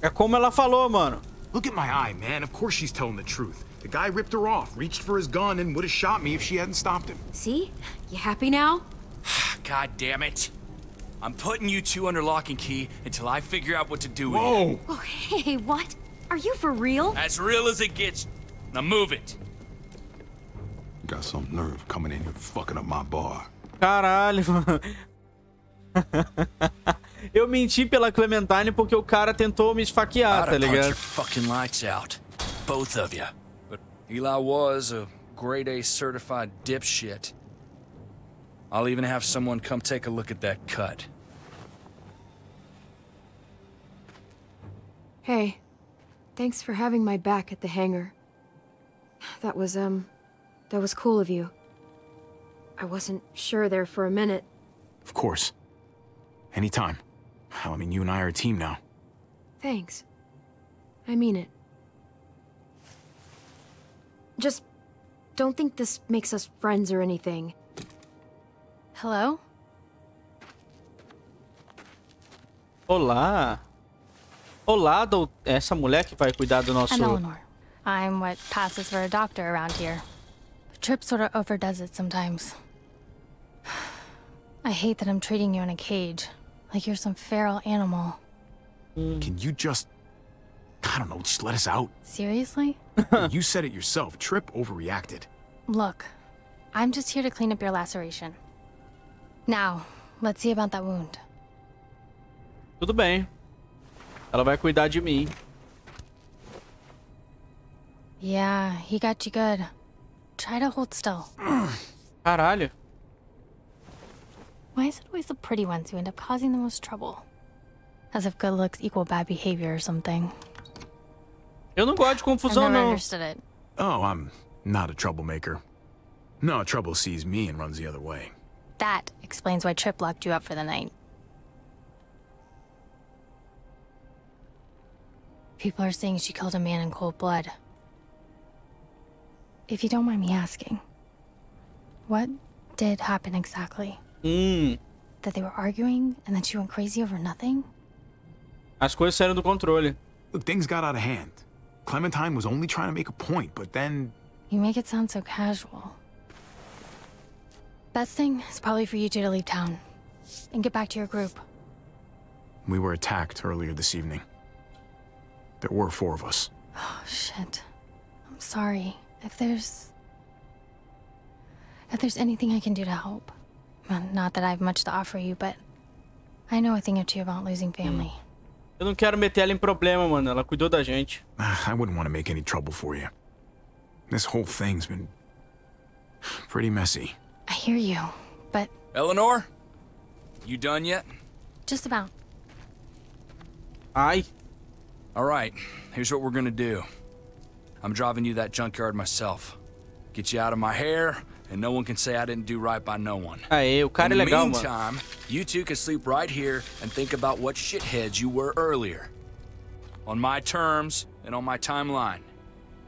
É como ela falou, mano. Look at my eye, man. Of course she's telling the truth. The guy ripped her off, reached for his gun, and would have shot me if she hadn't stopped him. See? You happy now? God damn it. I'm putting you two under lock and key until I figure out what to do with Whoa! you. Oh, hey, what? Are you for real? As real as it gets. Now move it. Got some nerve coming in here fucking up my bar. Caralho, mano. Eu menti pela Clementine porque o cara tentou me esfaquear, tá ligado? your fucking lights out. Both of you. But Eli was a grade A certified dipshit. I'll even have someone come take a look at that cut. Hey, thanks for having my back at the hangar. That was, um, that was cool of you. I wasn't sure there for a minute. Of course. Anytime. Hell, I mean, you and I are a team now. Thanks. I mean it. Just don't think this makes us friends or anything. Hello? Olá. Olá, dou... essa mulher que vai cuidar do nosso... I'm Eleanor. I'm what passes for a doctor around here. Tripp sort of overdoes it sometimes. I hate that I'm treating you in a cage, like you're some feral animal. Can you just... I don't know, just let us out? Seriously? you said it yourself. Tripp overreacted. Look, I'm just here to clean up your laceration. Now, let's see about that wound. Tudo bem. Ela vai cuidar de mim. Yeah, he got you good. Try to hold still. Caralho. Why is it always the pretty ones who end up causing the most trouble? As if good looks equal bad behavior or something. Eu não gosto de confusão, I've never não. understood it. Oh, I'm not a troublemaker. No, trouble sees me and runs the other way. That explains why Tripp locked you up for the night. People are saying she killed a man in cold blood. If you don't mind me asking, what did happen exactly? Hum, That they were arguing and then she went crazy over nothing? as coisas saíram do controle. Look, things got out of hand. Clementine was only trying to make a point, but then You make it sound so casual. Best thing is probably for you two to leave town and get back to your group. we were attacked earlier this evening. There were four of us. Oh, shit. I'm sorry. If there's. If there's anything I can do to help. Well, not that I have much to offer you, but I know a thing or two about losing family. Eu não quero meter ela em problema, mano. Ela cuidou da gente. Ah, I wouldn't want to make any trouble for you. This whole thing's been pretty messy. I hear you, but Eleanor? You done yet? just about. Ai. All right, here's what we're gonna do. I'm driving you that junkyard myself. Get you out of my hair, and no one can say I didn't do right by no one. Aê, o cara In é the legal, mano. meantime, you two can sleep right here and think about what shitheads you were earlier. On my terms and on my timeline.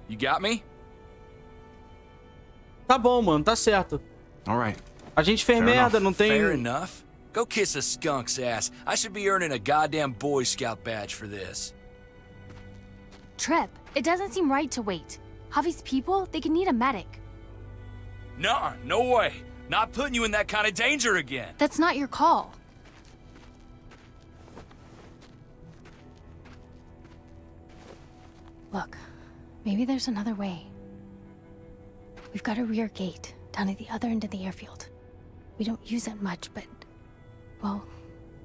You got me? Tá bom, mano. Tá certo. All right. A gente fez merda, não tem... Fair enough. Go kiss a skunk's ass. I should be earning a goddamn Boy Scout badge for this. Tripp, it doesn't seem right to wait. Javi's people, they could need a medic. Nuh-uh, no way. Not putting you in that kind of danger again. That's not your call. Look, maybe there's another way. We've got a rear gate down at the other end of the airfield. We don't use it much, but. Well,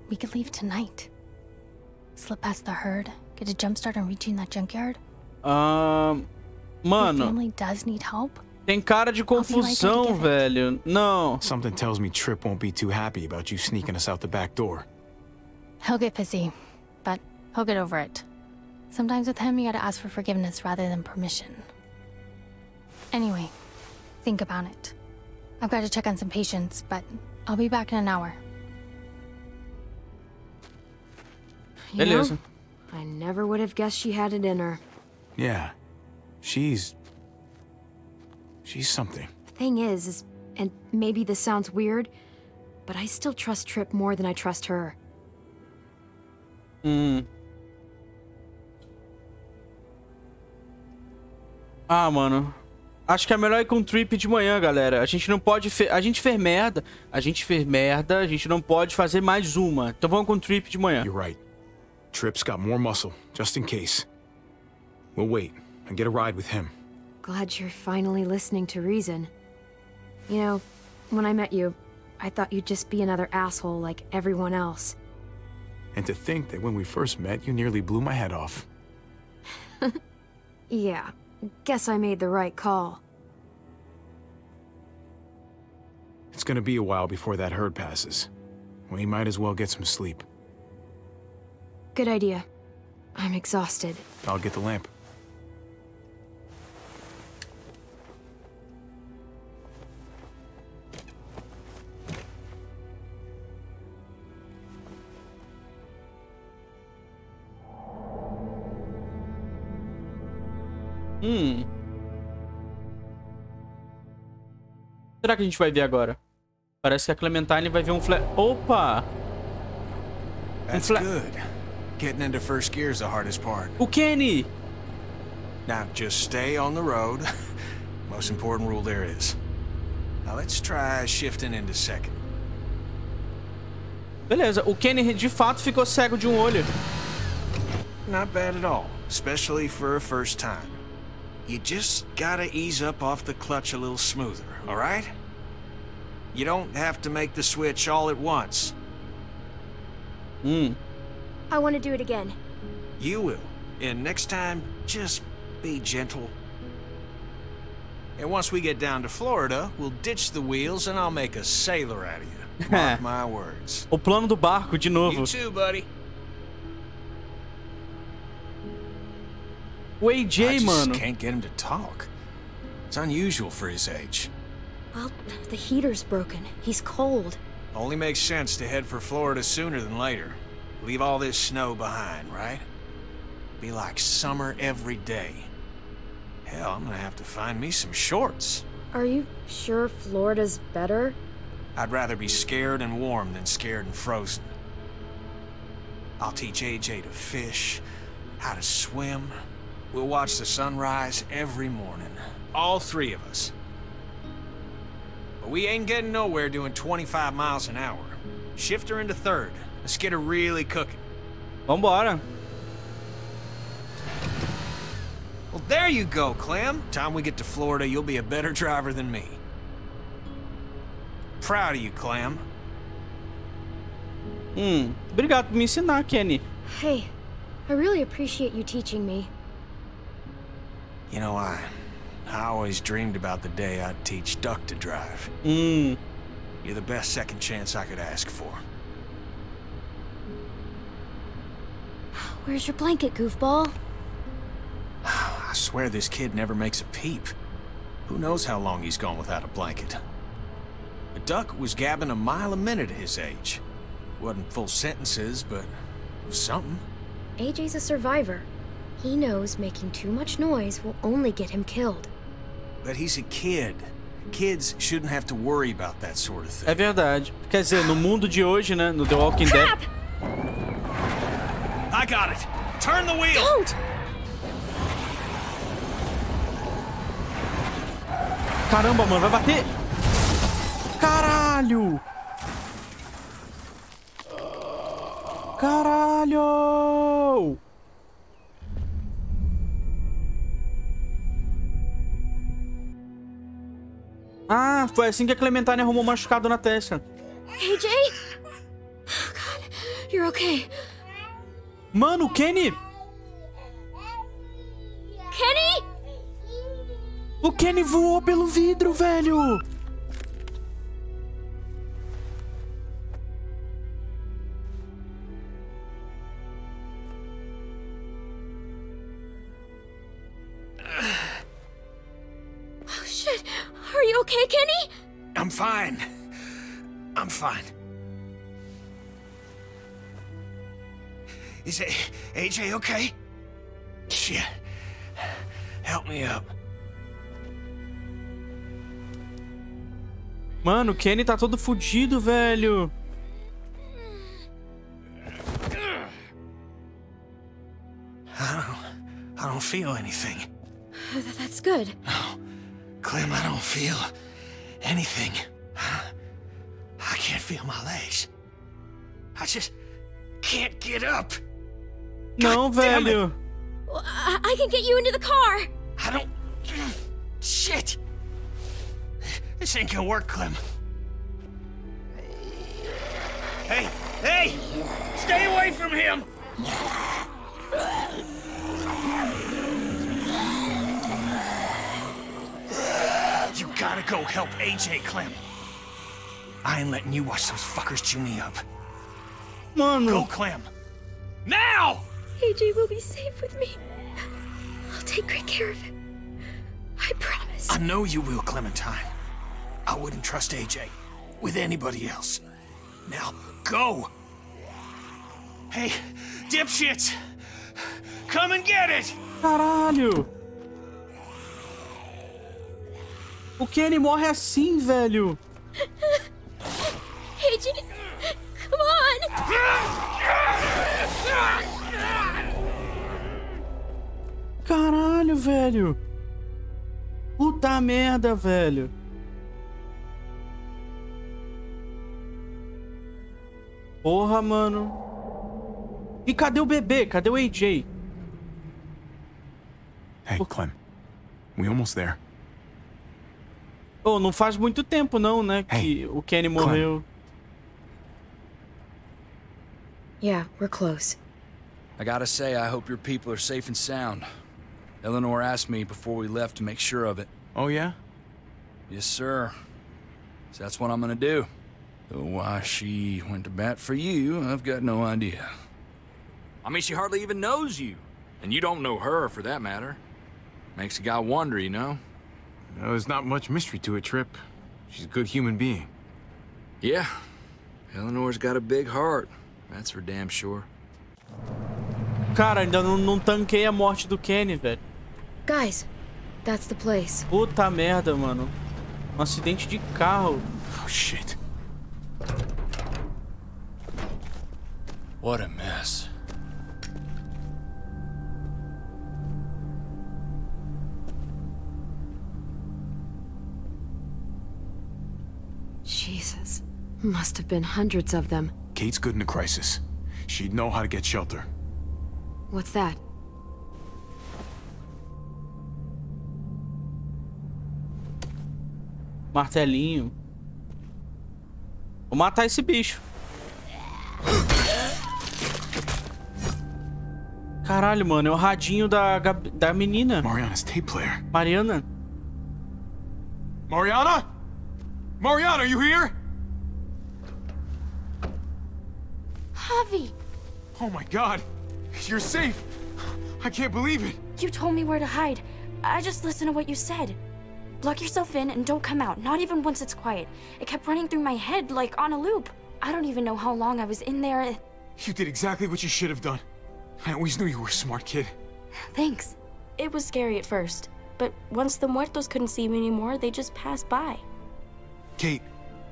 we could leave tonight. Slip past the herd, get a jump start on reaching that junkyard. Ahn, Your mano, family does need help. tem cara de confusão, velho. Não. Something tells me Tripp won't be too happy about you sneaking us out the back door. He'll get pissy, but he'll get over it. Sometimes with him, you gotta ask for forgiveness rather than permission. Anyway, think about it. I've got to check on some patients, but I'll be back in an hour. You know, I never would have guessed she had it in her. Yeah. She's. She's something. The thing is, is, and maybe this sounds weird, but I still trust Tripp more than I trust her. Hum. Ah, mano. Acho que é melhor ir com trip de manhã, galera. A gente não pode... Fe... A gente fez merda. A gente fez merda. A gente não pode fazer mais uma. Então vamos com trip de manhã. You're right. Trip's got more muscle, just in case. We'll wait and get a ride with him. Glad you're finally listening to reason. You know, when I met you, I thought you'd just be another asshole like everyone else. And to think that when we first met, you nearly blew my head off. Yeah, guess I made the right call. It's gonna be a while before that herd passes. We might as well get some sleep. Good idea. I'm exhausted. I'll get the lamp. Hum. Será que a gente vai ver agora? Parece que a Clementine vai ver um flash. Opa! That's fla- good. Getting into first gear is the hardest part. O Kenny! Now, just stay on the road. Most important rule there is. Now, let's try shifting into second. Beleza, o Kenny de fato ficou cego de um olho. Not bad at all, especially for a first time. You just gotta ease up off the clutch a little smoother, all right? You don't have to make the switch all at once. Hmm. I want to do it again. You will. And next time, just be gentle. And once we get down to Florida, we'll ditch the wheels and I'll make a sailor out of you. Mark my words. O plano do barco de novo. You too, buddy. O AJ, I just mano. can't get him to talk. It's unusual for his age. Well, the heater's broken. He's cold. Only makes sense to head for Florida sooner than later. Leave all this snow behind, right? Be like summer every day. Hell, I'm gonna have to find me some shorts. Are you sure Florida's better? I'd rather be scared and warm than scared and frozen. I'll teach AJ to fish, how to swim. We'll watch the sunrise every morning. All three of us. But we ain't getting nowhere doing 25 miles an hour. Shift her into third. Let's get her really cooking. Vambora. Well, there you go, Clem. Time we get to Florida, you'll be a better driver than me. Proud of you, Clem. Hum, obrigado por me ensinar, Kenny. Hey, I really appreciate you teaching me. You know, I... I always dreamed about the day I'd teach Duck to drive. Hum. You're the best second chance I could ask for. Where's your blanket, goofball? I swear this kid never makes a peep. Who knows how long he's gone without a blanket. The duck was gabbing a mile a minute at his age. Wasn't full sentences, but it was something. AJ's a survivor. He knows making too much noise will only get him killed. But he's a kid. Kids shouldn't have to worry about that sort of thing. É verdade. Quer dizer, no mundo de hoje, né? No The Walking Dead. I got it! Turn the wheel! Don't! Caramba, mano, vai bater. Caralho! Caralho! Ah, foi assim que a Clementine arrumou um machucado na testa. AJ? Oh, God, you're okay. Mano, o Kenny! Kenny? O Kenny voou pelo vidro, velho! Okay, Kenny? I'm fine. I'm fine. Is it AJ okay? Shit. Help me up. Mano, o Kenny tá todo fudido, velho. I don't, I don't feel anything. Th- That's good. Clem, I don't feel anything. I can't feel my legs. I just can't get up. Não, damn it. velho. Well, I, I can get you into the car. I don't. Shit! This ain't gonna work, Clem. Hey, hey! Stay away from him! You gotta go help AJ, Clem. I ain't letting you watch those fuckers chew me up. Mano. Go, Clem. Now! AJ will be safe with me. I'll take great care of him. I promise. I know you will, Clementine. I wouldn't trust AJ with anybody else. Now, go! Hey, dipshits! Come and get it! Caralho! O Kenny morre assim, velho. Come on. Caralho, velho. Puta merda, velho. Porra, mano. E cadê o bebê? Cadê o AJ? Hey, Clem. We almost there. Oh, não faz muito tempo não, né, que o Kenny morreu. Yeah, we're close. I gotta say, I hope your people are safe and sound. Eleanor asked me before we left to make sure of it. Oh, yeah? Yes, sir. So that's what I'm gonna do. Though why she went to bat for you, I've got no idea. I mean, she hardly even knows you. And you don't know her, for that matter. Makes a guy wonder, you know? There's not much mystery to it, Trip. She's a good human being. Yeah. Eleanor's got a big heart. That's for damn sure. Cara, ainda não, não tanquei a morte do Kenny, velho. Guys, that's the place. Puta merda, mano. Um acidente de carro. Oh, shit. What a mess. Must have been hundreds of them. Kate's good in a crisis. She'd know how to get shelter. What's that? Martelinho. Vou matar esse bicho. Caralho, mano, é o radinho da, da menina. Mariana's tape player. Mariana. Mariana? Mariana, are you here? Javi, Oh my god. You're safe. I can't believe it. you told me where to hide. I just listened to what you said. Lock yourself in and don't come out, not even once it's quiet. It kept running through my head like on a loop. I don't even know how long I was in there. You did exactly what you should have done. I always knew you were a smart kid. Thanks. It was scary at first, but once the muertos couldn't see me anymore, they just passed by. Kate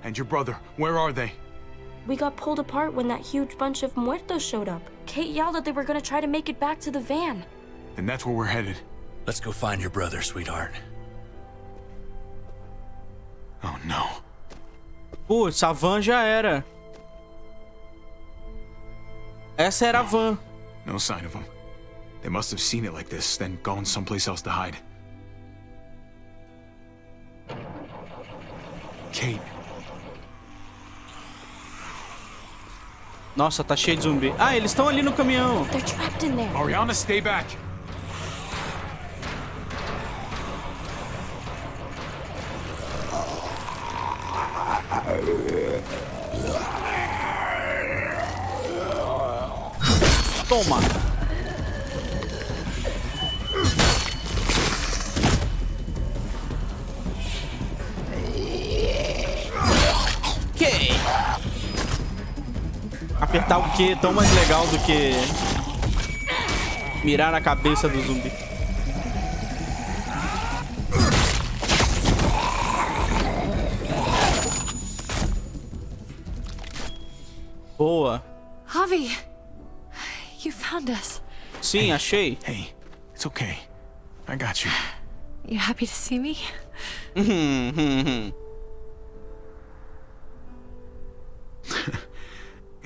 and your brother, where are they? We got pulled apart when that huge bunch of muertos showed up. Kate yelled that they were gonna try to make it back to the van. And that's where we're headed. Let's go find your brother, sweetheart. Oh no. Putz, a van já era. Essa era a van. No sign of them. They must have seen it like this, then gone someplace else to hide. Kate, Nossa, tá cheio de zumbi. Ah, eles estão ali no caminhão. They're trapped in there. Mariana, stay back. Toma. Que? Apertar o Q é tão mais legal do que mirar na cabeça do zumbi. Boa. Javi, you found us. Sim, achei. Hey, it's okay. I got you. You happy to see me?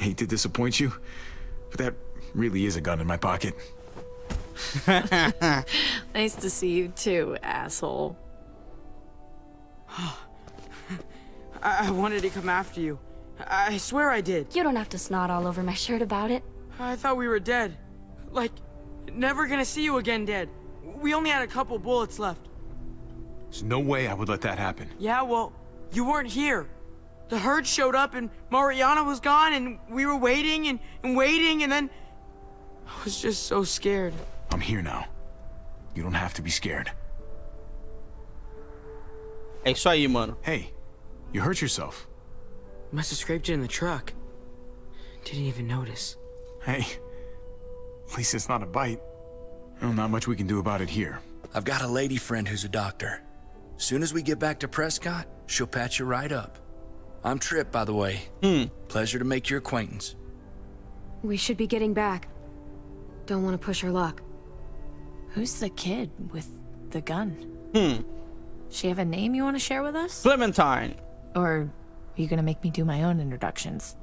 Hate to disappoint you, but that really is a gun in my pocket. nice to see you too, asshole. I, I wanted to come after you. I I swear I did. You don't have to snot all over my shirt about it. I thought we were dead. Like, never gonna see you again dead. We only had a couple bullets left. There's no way I would let that happen. Yeah, well, you weren't here. The herd showed up and Mariana was gone and we were waiting and, and waiting and then... I was just so scared. I'm here now. You don't have to be scared. É isso aí, mano. Hey, you hurt yourself. Must have scraped it in the truck. Didn't even notice. Hey, at least it's not a bite. Well, not much we can do about it here. I've got a lady friend who's a doctor. As soon as we get back to Prescott, she'll patch you right up. I'm Tripp, by the way. Hmm. Pleasure to make your acquaintance. We should be getting back. Don't want to push our luck. Who's the kid with the gun? Hmm. She have a name you want to share with us? Clementine. Or are you gonna make me do my own introductions?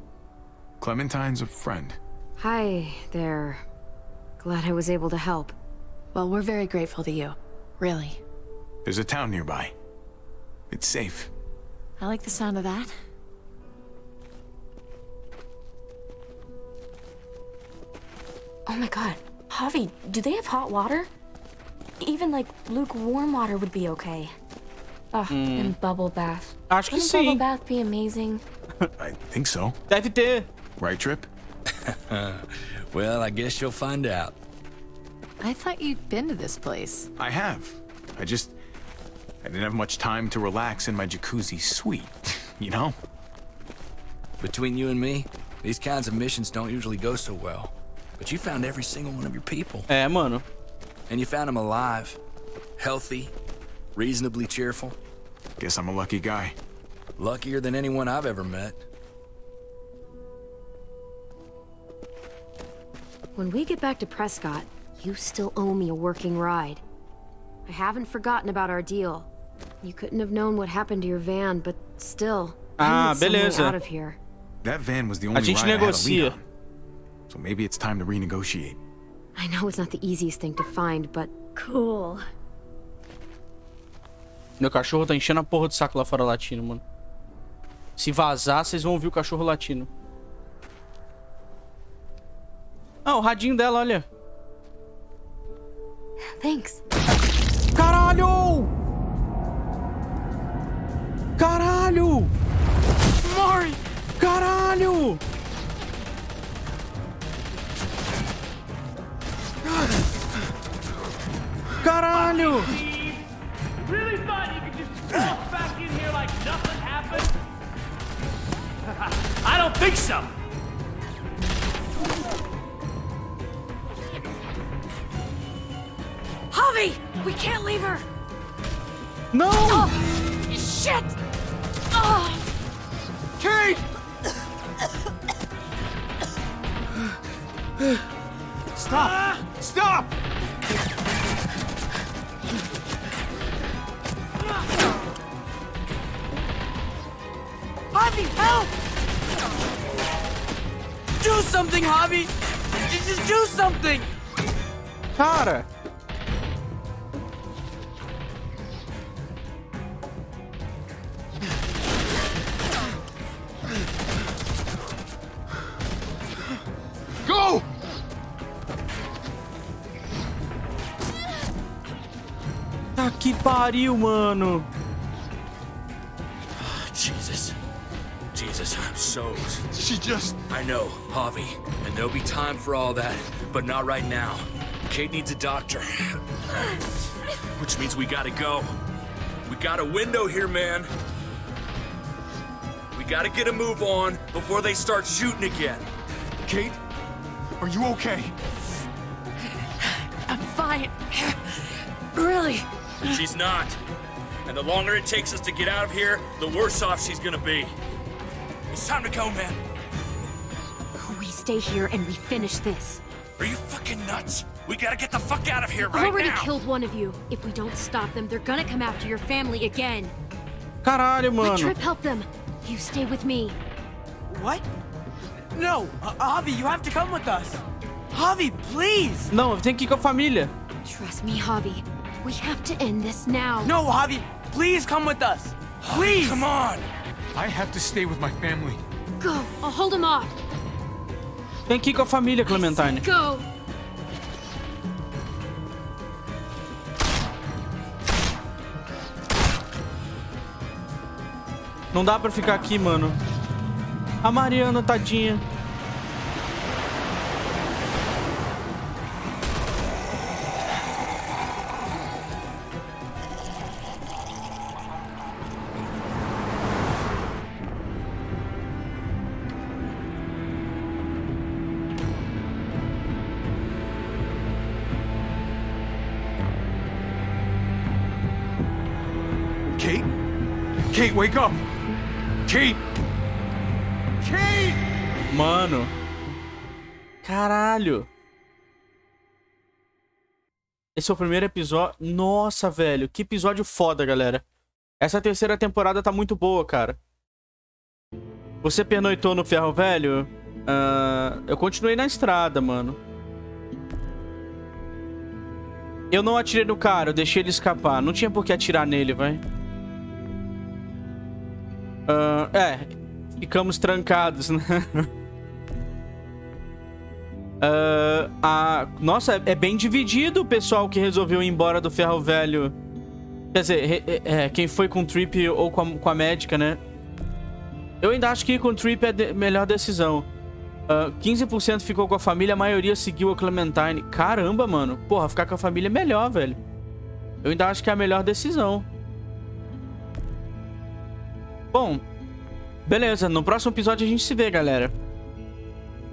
Clementine's a friend. Hi there. Glad I was able to help. Well, we're very grateful to you. Really. There's a town nearby. It's safe. I like the sound of that. Oh my god. Javi, do they have hot water? Even like lukewarm water would be okay. Oh, Hum. and bubble bath. Acho que Wouldn't sim. bubble bath be amazing? I think so. Deve ter. Right, Tripp? well, I guess you'll find out. I thought you'd been to this place. I have. I just... I didn't have much time to relax in my jacuzzi suite, you know? Between you and me, these kinds of missions don't usually go so well. But you found every single one of your people. É, mano. And you found them alive, healthy, reasonably cheerful. Guess I'm a lucky guy. Luckier than anyone I've ever met. When we get back to Prescott, you still owe me a working ride. I haven't forgotten about our deal. You couldn't have known what happened to your van, but still, Ah, I need some way beleza. out of here. That van was the only A gente ride I had a lead negocia. So maybe it's time to renegotiate. I know it's not the easiest thing to find, but cool. Meu cachorro tá enchendo a porra do saco lá fora latindo, mano. Se vazar, vocês vão ouvir o cachorro latindo. Ah, o radinho dela, olha. Thanks. Caralho! Caralho! Mari! Caralho! Caralho! Really thought you could just walk back in here like nothing happened? I don't think so. Javi! We can't leave her! No! Oh, shit! Oh. Kate! Ah! Stop! Stop! Javi, help! Do something, Javi! Just just do something! Cara! Pariu, mano. Ah, Jesus. Jesus, I'm so... She just... I know, Javi, and there'll be time for all that, but not right now. Kate needs a doctor. Which means we gotta go. We got a window here, man. We gotta get a move on before they start shooting again. Kate, are you okay? I'm fine. really? She's not. And the longer it takes us to get out of here, the worse off she's gonna be. It's time to go, man. We stay here and we finish this. Are you fucking nuts? We gotta get the fuck out of here right now! I right already now. killed one of you. If we don't stop them, they're gonna come after your family again. Caralho, Let mano. Tripp help them. You stay with me. What? No, uh, Javi, you have to come with us. Javi, please! Não, tem que ir com a família. Trust me, Javi. We have to end this now. No, Javi, please come with us. Please! Come on! I have to stay with my family. Go. I'll hold him off. Tem que ir com a família, Clementine. Go. Não dá pra ficar aqui, mano. A Mariana, tadinha. Wake up! Kate! Kate! Mano. Caralho. Esse é o primeiro episódio. Nossa, velho. Que episódio foda, galera. Essa terceira temporada tá muito boa, cara. Você pernoitou no Ferro Velho? Ah, eu continuei na estrada, mano. Eu não atirei no cara, eu deixei ele escapar. Não tinha por que atirar nele, vai. Ah, é, ficamos trancados, né? Ah, a... Nossa, é- é bem dividido o pessoal que resolveu ir embora do Ferro Velho Quer dizer, é, quem foi com o Trip ou com a, com a médica, né? Eu ainda acho que ir com o Trip é a de melhor decisão. Uh, 15% ficou com a família, a maioria seguiu a Clementine. Caramba, mano. Porra, ficar com a família é melhor, velho. Eu ainda acho que é a melhor decisão. Bom, beleza. No próximo episódio a gente se vê, galera.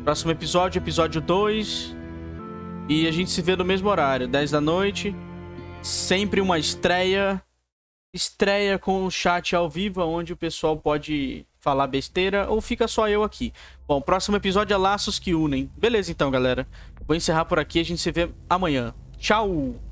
Próximo episódio, episódio 2. E a gente se vê no mesmo horário, 10 da noite. Sempre uma estreia. Estreia com o chat ao vivo, onde o pessoal pode falar besteira ou fica só eu aqui. Bom, próximo episódio é Laços que Unem. Beleza então, galera. Vou encerrar por aqui, a gente se vê amanhã. Tchau!